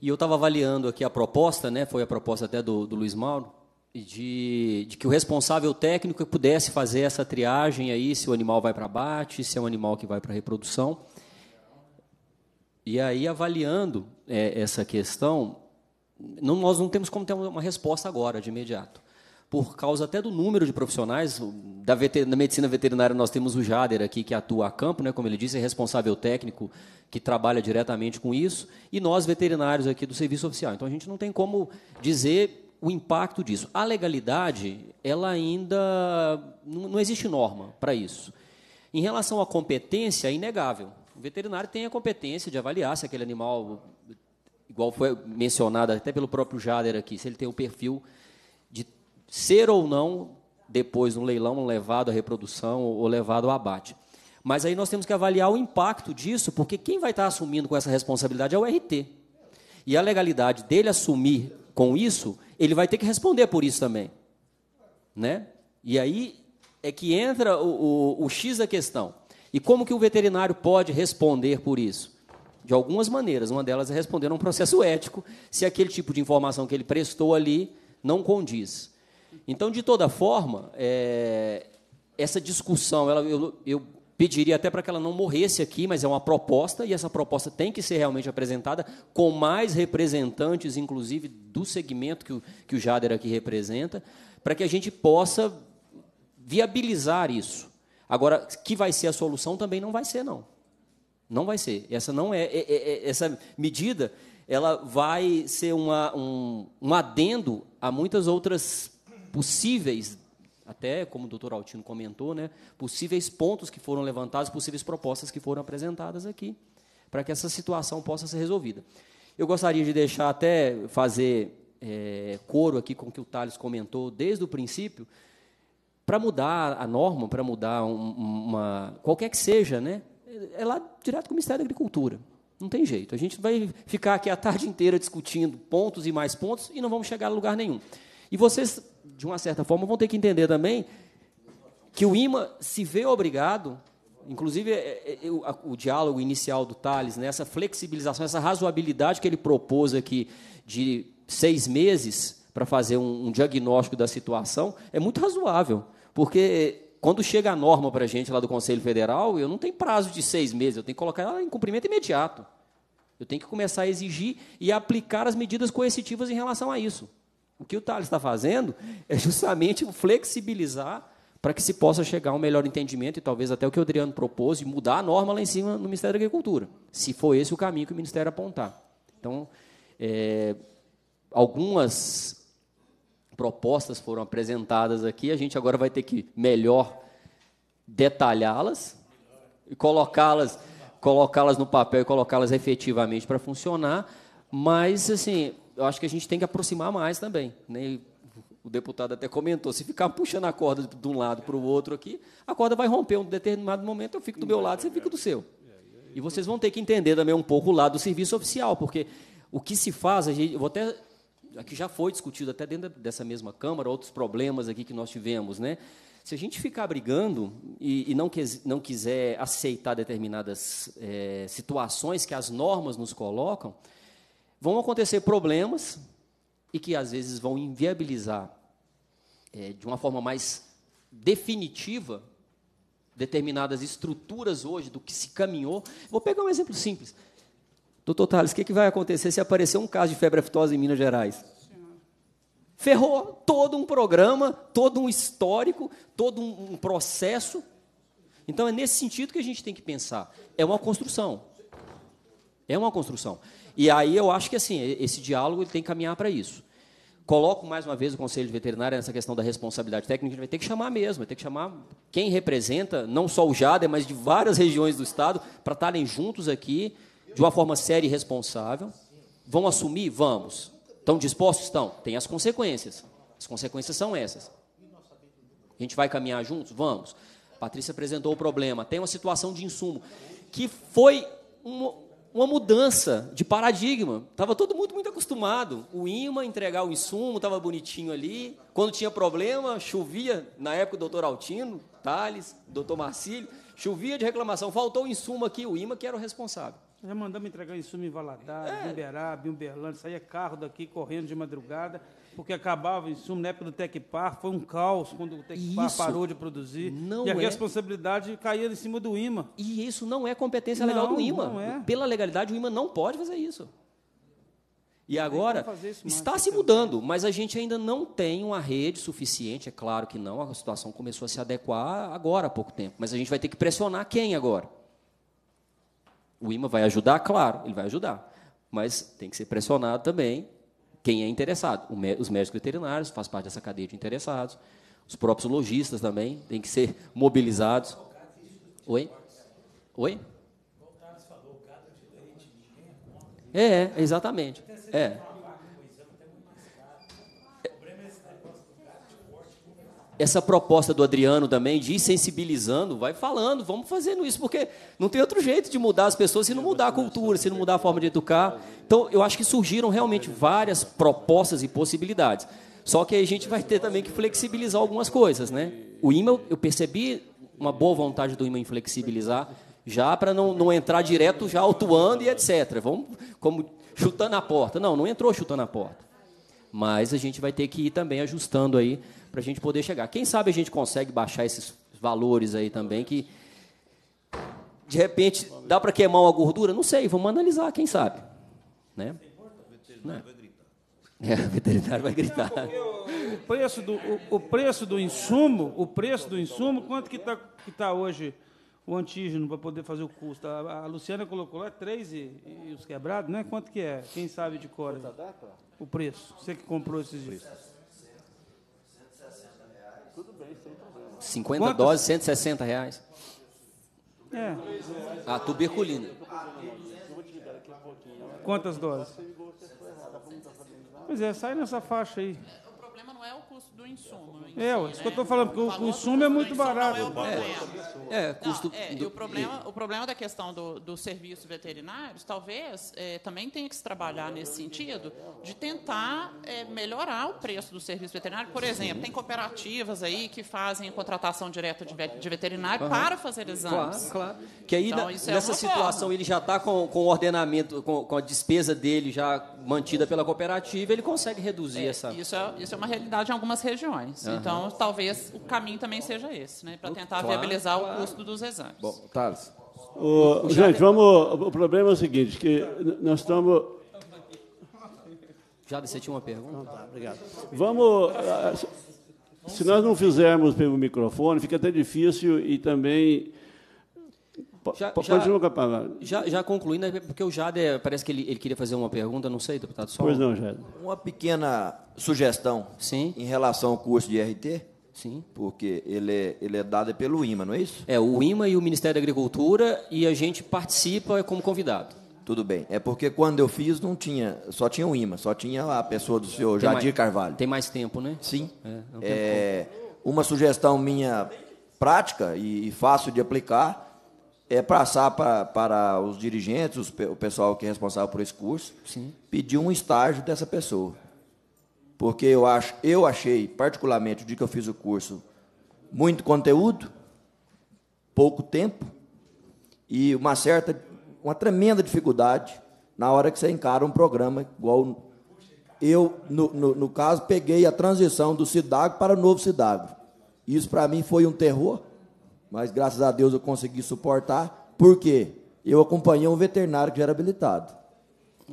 E eu estava avaliando aqui a proposta, né, foi a proposta até do, do Luiz Mauro, de, de, que o responsável técnico pudesse fazer essa triagem aí, se o animal vai para abate, se é um animal que vai para reprodução. E aí, avaliando é, essa questão, não, nós não temos como ter uma resposta agora, de imediato por causa até do número de profissionais. Da, da, medicina veterinária, nós temos o Jader aqui, que atua a campo, né, como ele disse, é responsável técnico, que trabalha diretamente com isso, e nós, veterinários aqui do serviço oficial. Então, a gente não tem como dizer o impacto disso. A legalidade, ela ainda. Não existe norma para isso. Em relação à competência, é inegável. O veterinário tem a competência de avaliar se aquele animal, igual foi mencionado até pelo próprio Jader aqui, se ele tem o perfil ser ou não, depois no leilão, levado à reprodução ou levado ao abate. Mas aí nós temos que avaliar o impacto disso, porque quem vai estar assumindo com essa responsabilidade é o RT. E a legalidade dele assumir com isso, ele vai ter que responder por isso também. Né? E aí é que entra o, o, o X da questão. E como que o veterinário pode responder por isso? De algumas maneiras. Uma delas é responder a um processo ético, se aquele tipo de informação que ele prestou ali não condiz. Então, de toda forma, é, essa discussão, ela, eu, eu pediria até para que ela não morresse aqui, mas é uma proposta, e essa proposta tem que ser realmente apresentada com mais representantes, inclusive, do segmento que o, que o Jader aqui representa, para que a gente possa viabilizar isso. Agora, que vai ser a solução também não vai ser, não. Não vai ser. Essa não é, é, é, é essa medida, ela vai ser uma, um, um adendo a muitas outras possíveis, até como o doutor Altino comentou, né, possíveis pontos que foram levantados, possíveis propostas que foram apresentadas aqui, para que essa situação possa ser resolvida. Eu gostaria de deixar até fazer é, coro aqui com o que o Thales comentou desde o princípio, para mudar a norma, para mudar um, uma. qualquer que seja, né, é lá direto com o Ministério da Agricultura. Não tem jeito. A gente vai ficar aqui a tarde inteira discutindo pontos e mais pontos e não vamos chegar a lugar nenhum. E vocês de uma certa forma, vão ter que entender também que o IMA se vê obrigado, inclusive é, é, é, o, diálogo inicial do Tales, né, essa flexibilização, essa razoabilidade que ele propôs aqui de seis meses para fazer um, um diagnóstico da situação, é muito razoável, porque quando chega a norma para a gente lá do Conselho Federal, eu não tenho prazo de seis meses, eu tenho que colocar ela em cumprimento imediato. Eu tenho que começar a exigir e aplicar as medidas coercitivas em relação a isso. O que o Thales está fazendo é justamente flexibilizar para que se possa chegar a um melhor entendimento e talvez até o que o Adriano propôs, de mudar a norma lá em cima no Ministério da Agricultura, se for esse o caminho que o Ministério apontar. Então, é, algumas propostas foram apresentadas aqui, a gente agora vai ter que melhor detalhá-las e colocá-las colocá-las no papel e colocá-las efetivamente para funcionar, mas assim, eu acho que a gente tem que aproximar mais também. Né? O deputado até comentou, se ficar puxando a corda de um lado para o outro aqui, a corda vai romper um determinado momento, eu fico do meu lado, você fica do seu. E vocês vão ter que entender também um pouco o lado do serviço oficial, porque o que se faz, a gente, eu vou até aqui já foi discutido até dentro dessa mesma Câmara, outros problemas aqui que nós tivemos. Né? Se a gente ficar brigando e, e não, não quiser aceitar determinadas é, situações que as normas nos colocam, vão acontecer problemas e que às vezes vão inviabilizar é, de uma forma mais definitiva determinadas estruturas hoje do que se caminhou. Vou pegar um exemplo simples. Doutor Thales, o que, que vai acontecer se aparecer um caso de febre aftosa em Minas Gerais? Ferrou todo um programa, todo um histórico, todo um processo. Então é nesse sentido que a gente tem que pensar. É uma construção. É uma construção. E aí eu acho que assim, esse diálogo ele tem que caminhar para isso. Coloco mais uma vez o Conselho de Veterinária nessa questão da responsabilidade técnica, a gente vai ter que chamar mesmo, vai ter que chamar quem representa, não só o Jader, mas de várias regiões do Estado, para estarem juntos aqui, de uma forma séria e responsável. Vão assumir? Vamos. Estão dispostos? Estão. Tem as consequências. As consequências são essas. A gente vai caminhar juntos? Vamos. A Patrícia apresentou o problema. Tem uma situação de insumo que foi um, uma mudança de paradigma. Estava todo mundo muito acostumado. O imã entregar o insumo, estava bonitinho ali. Quando tinha problema, chovia, na época o doutor Altino, Thales, doutor Marcílio, chovia de reclamação. Faltou o insumo aqui, o imã que era o responsável. Já mandamos entregar insumo em Valadares, é. em Uberaba, Uberlândia. Saía carro daqui correndo de madrugada, porque acabava o insumo. Na época do Tecpar, foi um caos quando o Tecpar Isso parou de produzir. não e a é- responsabilidade caía em cima do IMA. E isso não é competência legal Não, do IMA. não é. Pela legalidade, o IMA não pode fazer isso. E agora, está se mudando, mas a gente ainda não tem uma rede suficiente, é claro que não, a situação começou a se adequar agora há pouco tempo, mas a gente vai ter que pressionar quem agora? O IMA vai ajudar? Claro, ele vai ajudar, mas tem que ser pressionado também quem é interessado. Os médicos veterinários faz parte dessa cadeia de interessados, os próprios lojistas também têm que ser mobilizados. Oi? Oi? É, é, exatamente. É. Essa proposta do Adriano também de ir sensibilizando, vai falando, vamos fazendo isso, porque não tem outro jeito de mudar as pessoas se não mudar a cultura, se não mudar a forma de educar. Então, eu acho que surgiram realmente várias propostas e possibilidades. Só que a gente vai ter também que flexibilizar algumas coisas, né? O IMA, eu percebi uma boa vontade do IMA em flexibilizar, já para não, não entrar direto já autuando e etc. Vamos como chutando a porta. Não, não entrou chutando a porta. Mas a gente vai ter que ir também ajustando aí para a gente poder chegar. Quem sabe a gente consegue baixar esses valores aí também, que de repente dá para queimar uma gordura? Não sei, vamos analisar, quem sabe. Né? Né? É, o veterinário vai gritar. O preço do, o, o preço do insumo, o preço do insumo, quanto que está que tá hoje o antígeno para poder fazer o custo? A, a Luciana colocou lá três e, e os quebrados, né? Quanto que é? Quem sabe de cor? O preço. Você que comprou esses dias. 50 Quantas? doses, 160 reais. É. A tuberculina. Quantas doses? Pois é, sai nessa faixa aí. O problema não é o custo do insumo. É, si, isso que eu né? estou falando, porque o, o valor insumo é do muito barato. Não é o problema. É, Não, custo é, e do- o problema, o problema da questão do, dos serviços veterinários, talvez é, também tenha que se trabalhar nesse sentido de tentar é, melhorar o preço do serviço veterinário. Por exemplo, tem cooperativas aí que fazem contratação direta de, de veterinário Aham. para fazer exames. Claro, claro. Que aí, Então, na- é nessa situação, forma. ele já está com, com o ordenamento, com, com a despesa dele já mantida pela cooperativa, ele consegue reduzir É, essa. isso, é, isso é uma realidade em algumas regiões. Aham. Então, talvez o caminho também seja esse, né, para tentar Claro, viabilizar claro. o custo dos exames. Bom, Thales. Ô, gente, vamos. O problema é o seguinte, que nós estamos. Já você tinha uma pergunta? obrigado. Vamos. ah, Se nós não fizermos pelo microfone, fica até difícil e também. Já- po- já- Continua com a palavra. Já, já concluindo, é porque o Jader, parece que ele, ele queria fazer uma pergunta, não sei, deputado Sol. Pois não, Jader. Uma pequena sugestão Sim. em relação ao curso de RT. Sim. Porque ele é, ele é dado pelo IMA, não é isso? É, o IMA e o Ministério da Agricultura e a gente participa como convidado. Tudo bem. É porque quando eu fiz não tinha, só tinha o IMA, só tinha a pessoa do senhor Tem Jadir mais- Carvalho. Tem mais tempo, né? Sim. É, é um É, uma sugestão minha prática e, e fácil de aplicar é passar para, para os dirigentes, os o pessoal que é responsável por esse curso, Sim. pedir um estágio dessa pessoa. Porque eu, acho, eu achei, particularmente, o dia que eu fiz o curso, muito conteúdo, pouco tempo e uma certa, uma tremenda dificuldade na hora que você encara um programa igual eu, no, no, no caso, peguei a transição do Cidago para o novo Cidago. Isso para mim foi um terror, mas graças a Deus eu consegui suportar, porque eu acompanhei um veterinário que já era habilitado.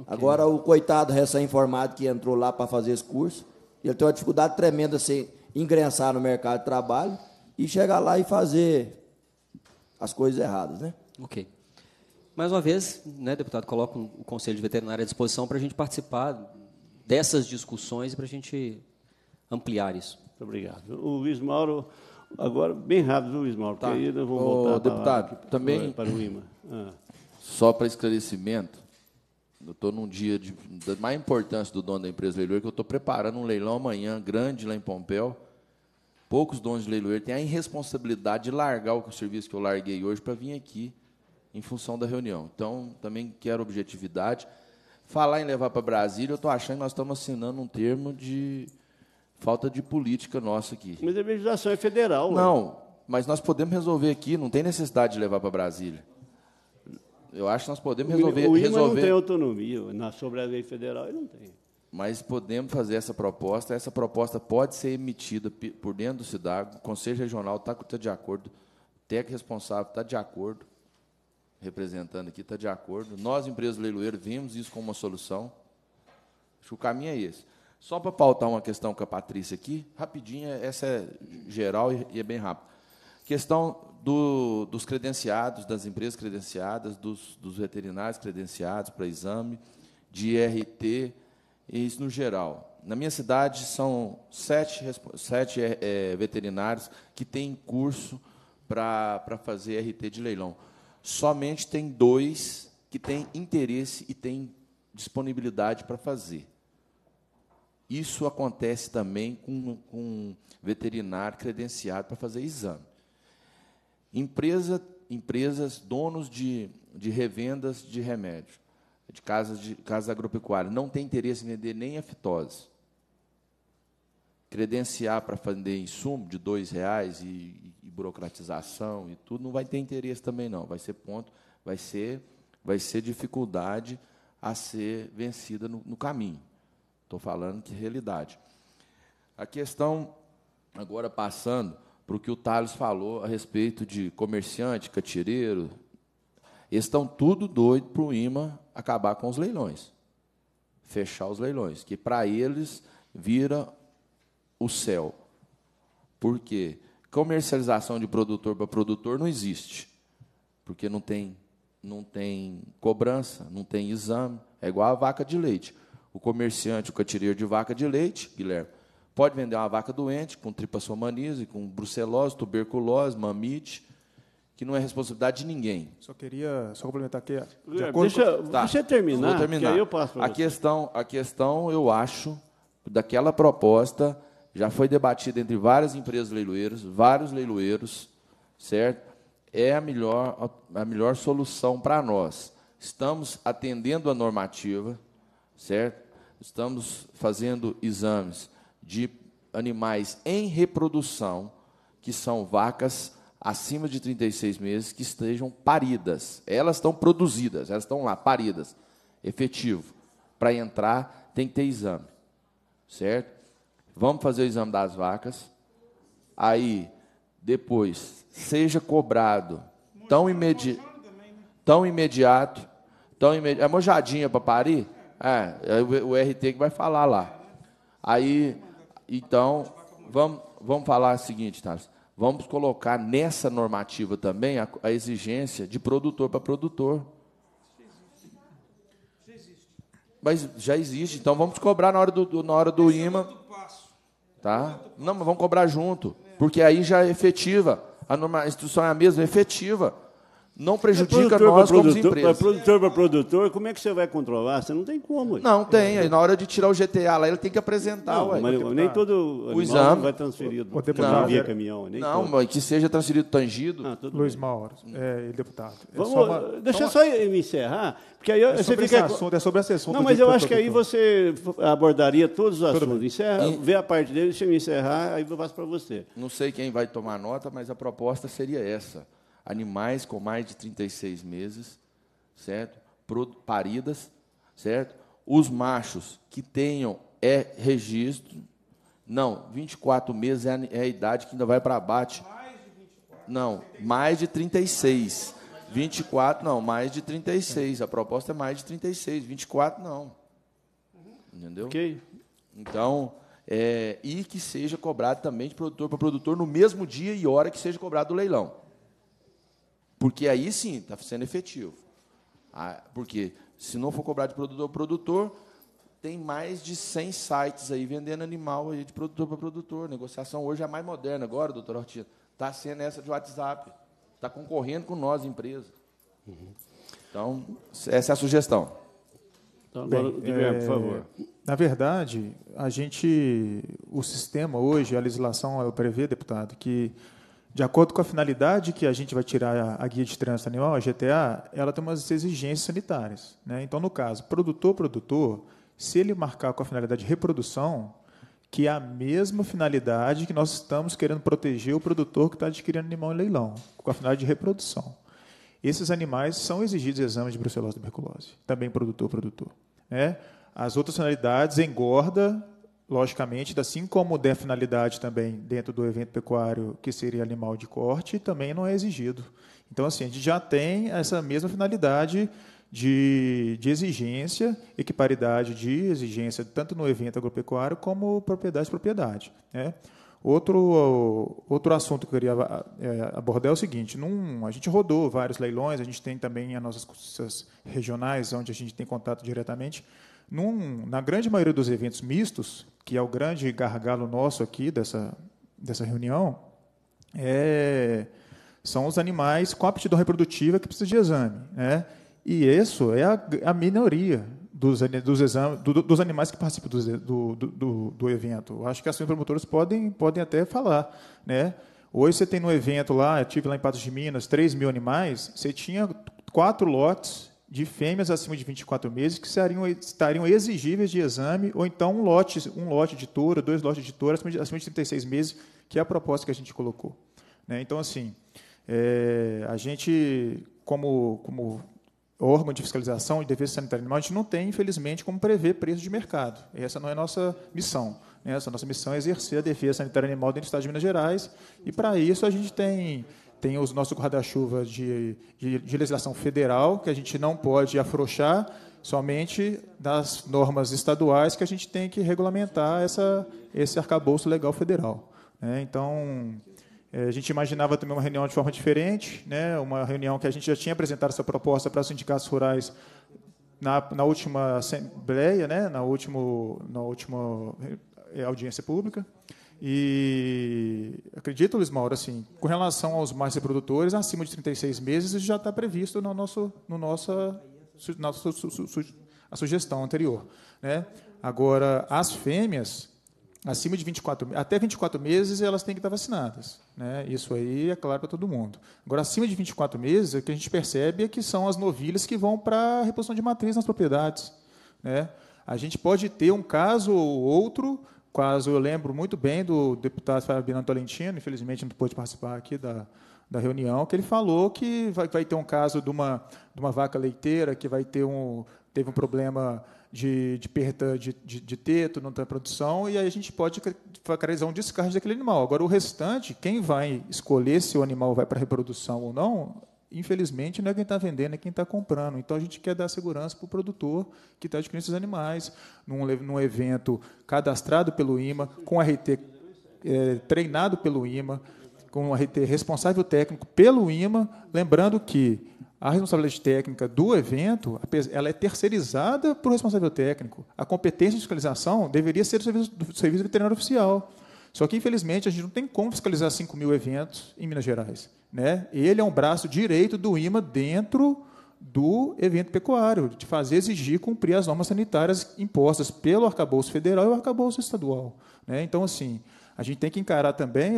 Agora, o coitado recém-informado que entrou lá para fazer esse curso, ele tem uma dificuldade tremenda assim, ingressar no mercado de trabalho e chegar lá e fazer as coisas erradas, né? Ok. Mais uma vez, né, deputado, coloco o Conselho de Veterinária à disposição para a gente participar dessas discussões e para a gente ampliar isso. Muito obrigado. O Luiz Mauro, agora, bem rápido, viu, Luiz Mauro? Tá. Porque aí nós vamos voltar deputado, aqui também- para o IMA. Ah. Só para esclarecimento, eu estou num dia de, da mais importância do dono da empresa leiloeira, que eu estou preparando um leilão amanhã, grande lá em Pompéu. Poucos donos de leiloeiro têm a irresponsabilidade de largar o serviço que eu larguei hoje para vir aqui em função da reunião. Então, também quero objetividade. Falar em levar para Brasília, eu estou achando que nós estamos assinando um termo de falta de política nossa aqui. Mas a legislação é federal. ué. Não, mas nós podemos resolver aqui, não tem necessidade de levar para Brasília. Eu acho que nós podemos resolver. o IMA resolver não tem autonomia. Na, sobre a lei federal, ele não tem. Mas podemos fazer essa proposta. Essa proposta pode ser emitida por dentro do CIDAG. O Conselho Regional está tá de acordo. O técnico responsável está de acordo. Representando aqui está de acordo. Nós, empresas leiloeiras, vimos isso como uma solução. Acho que o caminho é esse. Só para pautar uma questão com a Patrícia aqui, rapidinho, essa é geral e é bem rápido. Questão do- dos credenciados, das empresas credenciadas, dos, dos veterinários credenciados para exame, de IRT, e isso no geral. Na minha cidade, são sete, sete eh, eh, veterinários que têm curso para fazer RT de leilão. Somente tem dois que têm interesse e têm disponibilidade para fazer. Isso acontece também com, com veterinário credenciado para fazer exame. Empresa, empresas, donos de, de revendas de remédio, de casas, de casas agropecuárias, não tem interesse em vender nem a. Credenciar para vender insumo de R$ reais e, e- e burocratização e tudo, não vai ter interesse também não. Vai ser ponto, vai ser, vai ser dificuldade a ser vencida no, no caminho. Estou falando que realidade. A questão, agora passando para o que o Thales falou a respeito de comerciante, catireiro, estão tudo doido para o IMA acabar com os leilões. Fechar os leilões, que para eles vira o céu. Por quê? Comercialização de produtor para produtor não existe. Porque não tem, não tem cobrança, não tem exame. É igual a vaca de leite. O comerciante, o catireiro de vaca de leite, Guilherme, pode vender uma vaca doente, com tripassomanise, com brucelose, tuberculose, mamite, que não é responsabilidade de ninguém. Só queria só complementar aqui. De Guilherme, acordo deixa- com... Deixa eu terminar, Vou terminar. que aí eu passo a você. questão, a questão, eu acho, daquela proposta já foi debatida entre várias empresas leiloeiras, vários leiloeiros, certo? É a melhor, a melhor solução para nós. Estamos atendendo a normativa, certo? Estamos fazendo exames de animais em reprodução, que são vacas acima de 36 meses que estejam paridas. Elas estão produzidas, elas estão lá, paridas, efetivo. Para entrar, tem que ter exame, certo? Vamos fazer o exame das vacas. Aí, depois, seja cobrado tão, imedi tão imediato, tão imedi é mojadinha para parir? É, é o o RT que vai falar lá. Aí, então, vamos, vamos falar o seguinte, Thales. Vamos colocar nessa normativa também a, a exigência de produtor para produtor. Mas já existe, então vamos cobrar na hora do, do- na hora do IMA. Tá? Não, mas vamos cobrar junto, porque aí já é efetiva. A, norma, a instrução é a mesma, é efetiva. Não prejudica Produtor nós pra como produtor, empresas. pra produtor para produtor, como é que você vai controlar? Você não tem como. Não tem. Aí na hora de tirar o GTA lá, ele tem que apresentar. Não, ué. mas nem todo o exame vai transferido. O deputado- não via caminhão. Nem Não, todo. mas que seja transferido tangido. Ah, tudo Luiz. Mauro, é, deputado. É Vamos, só uma- deixa eu só só me encerrar, porque aí É você fica. esse assunto, é sobre esse assunto Não, mas eu acho que aí você abordaria todos os assuntos. Encerra, vê a parte dele, deixa eu encerrar, aí eu passo para você. Não sei quem vai tomar nota, mas a proposta seria essa: animais com mais de 36 meses, certo? Paridas, certo? Os machos que tenham é registro. Não, 24 meses é a, é a idade que ainda vai para abate. Não, mais de 36. 24, não, mais de 36. A proposta é mais de 36. 24, não. Entendeu? Ok? Então, é, e que seja cobrado também de produtor para produtor no mesmo dia e hora que seja cobrado o leilão. Porque aí sim está sendo efetivo. Ah, porque se não for cobrado de produtor para produtor, tem mais de 100 sites aí vendendo animal aí de produtor para produtor. A negociação hoje é a mais moderna agora, doutor Ortiz. Está sendo essa de WhatsApp. Está concorrendo com nós, empresa. Então, essa é a sugestão. Então, agora, Bem, Guilherme, por é, favor. Na verdade, a gente, o sistema hoje, a legislação ela prevê, deputado, que De acordo com a finalidade que a gente vai tirar a guia de trânsito animal, a GTA, ela tem umas exigências sanitárias. Né? Então, no caso, produtor, produtor, se ele marcar com a finalidade de reprodução, que é a mesma finalidade que nós estamos querendo proteger o produtor que está adquirindo animal em leilão, com a finalidade de reprodução. Esses animais são exigidos exames de brucelose e tuberculose, também produtor, produtor. Né? As outras finalidades, engorda, logicamente, assim como der finalidade também dentro do evento pecuário, que seria animal de corte, também não é exigido. Então, assim, a gente já tem essa mesma finalidade de, de exigência, equiparidade de exigência, tanto no evento agropecuário como propriedade propriedade. Né? Outro, outro assunto que eu queria é, abordar é o seguinte: num, a gente rodou vários leilões, a gente tem também as nossas regionais, onde a gente tem contato diretamente. Num, na grande maioria dos eventos mistos, que é o grande gargalo nosso aqui dessa, dessa reunião, é, são os animais com aptidão reprodutiva que precisam de exame. Né? E isso é a, a minoria dos, dos, exames, do, dos animais que participam do, do, do, do evento. Acho que as promotoras podem, podem até falar. Né? Hoje você tem no evento lá, eu tive lá em Patos de Minas, 3 mil animais, você tinha quatro lotes de fêmeas acima de 24 meses que seriam, estariam exigíveis de exame, ou então um lote, um lote de touro, dois lotes de touro acima de, acima de 36 meses, que é a proposta que a gente colocou. Né? Então, assim, é, a gente, como, como órgão de fiscalização e defesa sanitária animal, a gente não tem, infelizmente, como prever preço de mercado. Essa não é a nossa missão. Né? Essa nossa missão é exercer a defesa sanitária animal dentro do Estado de Minas Gerais, e, para isso, a gente tem tem os nossos guarda-chuva de, de, de, legislação federal, que a gente não pode afrouxar, somente das normas estaduais que a gente tem que regulamentar essa, esse arcabouço legal federal. Né? Então, é, a gente imaginava também uma reunião de forma diferente, né? uma reunião que a gente já tinha apresentado essa proposta para os sindicatos rurais na, na última assembleia, né? na, último, na última é, audiência pública. E acredito, Luiz Mauro, assim, com relação aos mais reprodutores, acima de 36 meses, isso já está previsto no nosso, no nossa, nossa su, su, su, a sugestão anterior. Né? Agora, as fêmeas, acima de 24 até 24 meses, elas têm que estar vacinadas. Né? Isso aí é claro para todo mundo. Agora, acima de 24 meses, o que a gente percebe é que são as novilhas que vão para a reposição de matriz nas propriedades. Né? A gente pode ter um caso ou outro Caso eu lembro muito bem do deputado Fabiano Tolentino, infelizmente não pôde participar aqui da, da reunião, que ele falou que vai, vai ter um caso de uma, de uma vaca leiteira que vai ter um, teve um problema de, de perda de, de, de teto, não tem produção, e aí a gente pode realizar um descarte daquele animal. Agora, o restante, quem vai escolher se o animal vai para reprodução ou não, infelizmente, não é quem está vendendo, é quem está comprando. Então, a gente quer dar segurança para o produtor que está adquirindo esses animais, num, num evento cadastrado pelo IMA, com RT é, treinado pelo IMA, com um RT responsável técnico pelo IMA, lembrando que a responsabilidade técnica do evento ela é terceirizada para o responsável técnico. A competência de fiscalização deveria ser do serviço, do serviço veterinário oficial. Só que, infelizmente, a gente não tem como fiscalizar 5 mil eventos em Minas Gerais. Né? Ele é um braço direito do IMA dentro do evento pecuário, de fazer exigir cumprir as normas sanitárias impostas pelo arcabouço federal e o arcabouço estadual. Né? Então, assim, a gente tem que encarar também,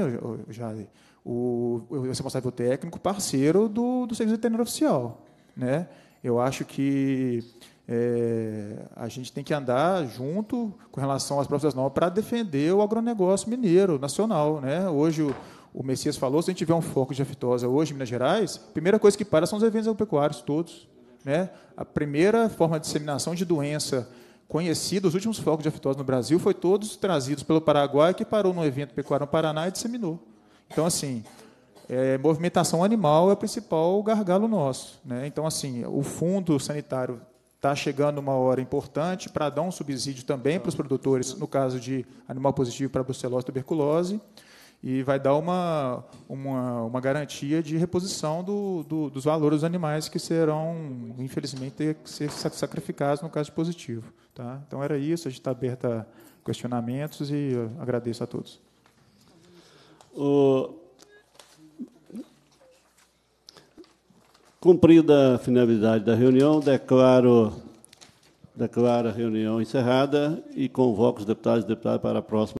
já o, o responsável técnico parceiro do, do serviço veterinário oficial. Né? Eu acho que é, a gente tem que andar junto com relação às próprias normas para defender o agronegócio mineiro nacional. Né? Hoje, o, o Messias falou, se a gente tiver um foco de aftosa hoje em Minas Gerais, a primeira coisa que para são os eventos agropecuários, todos. Né? A primeira forma de disseminação de doença conhecida, os últimos focos de aftosa no Brasil, foi todos trazidos pelo Paraguai, que parou no evento pecuário no Paraná e disseminou. Então, assim, é, movimentação animal é o principal gargalo nosso. Né? Então, assim, o fundo sanitário está chegando uma hora importante para dar um subsídio também para os produtores, no caso de animal positivo para brucelose e tuberculose, e vai dar uma, uma, uma garantia de reposição do, do, dos valores dos animais que serão, infelizmente, ter que ser sacrificados no caso positivo. Tá? Então, era isso. A gente está aberto a questionamentos e agradeço a todos. O... Cumprida a finalidade da reunião, declaro, declaro a reunião encerrada e convoco os deputados e deputadas para a próxima.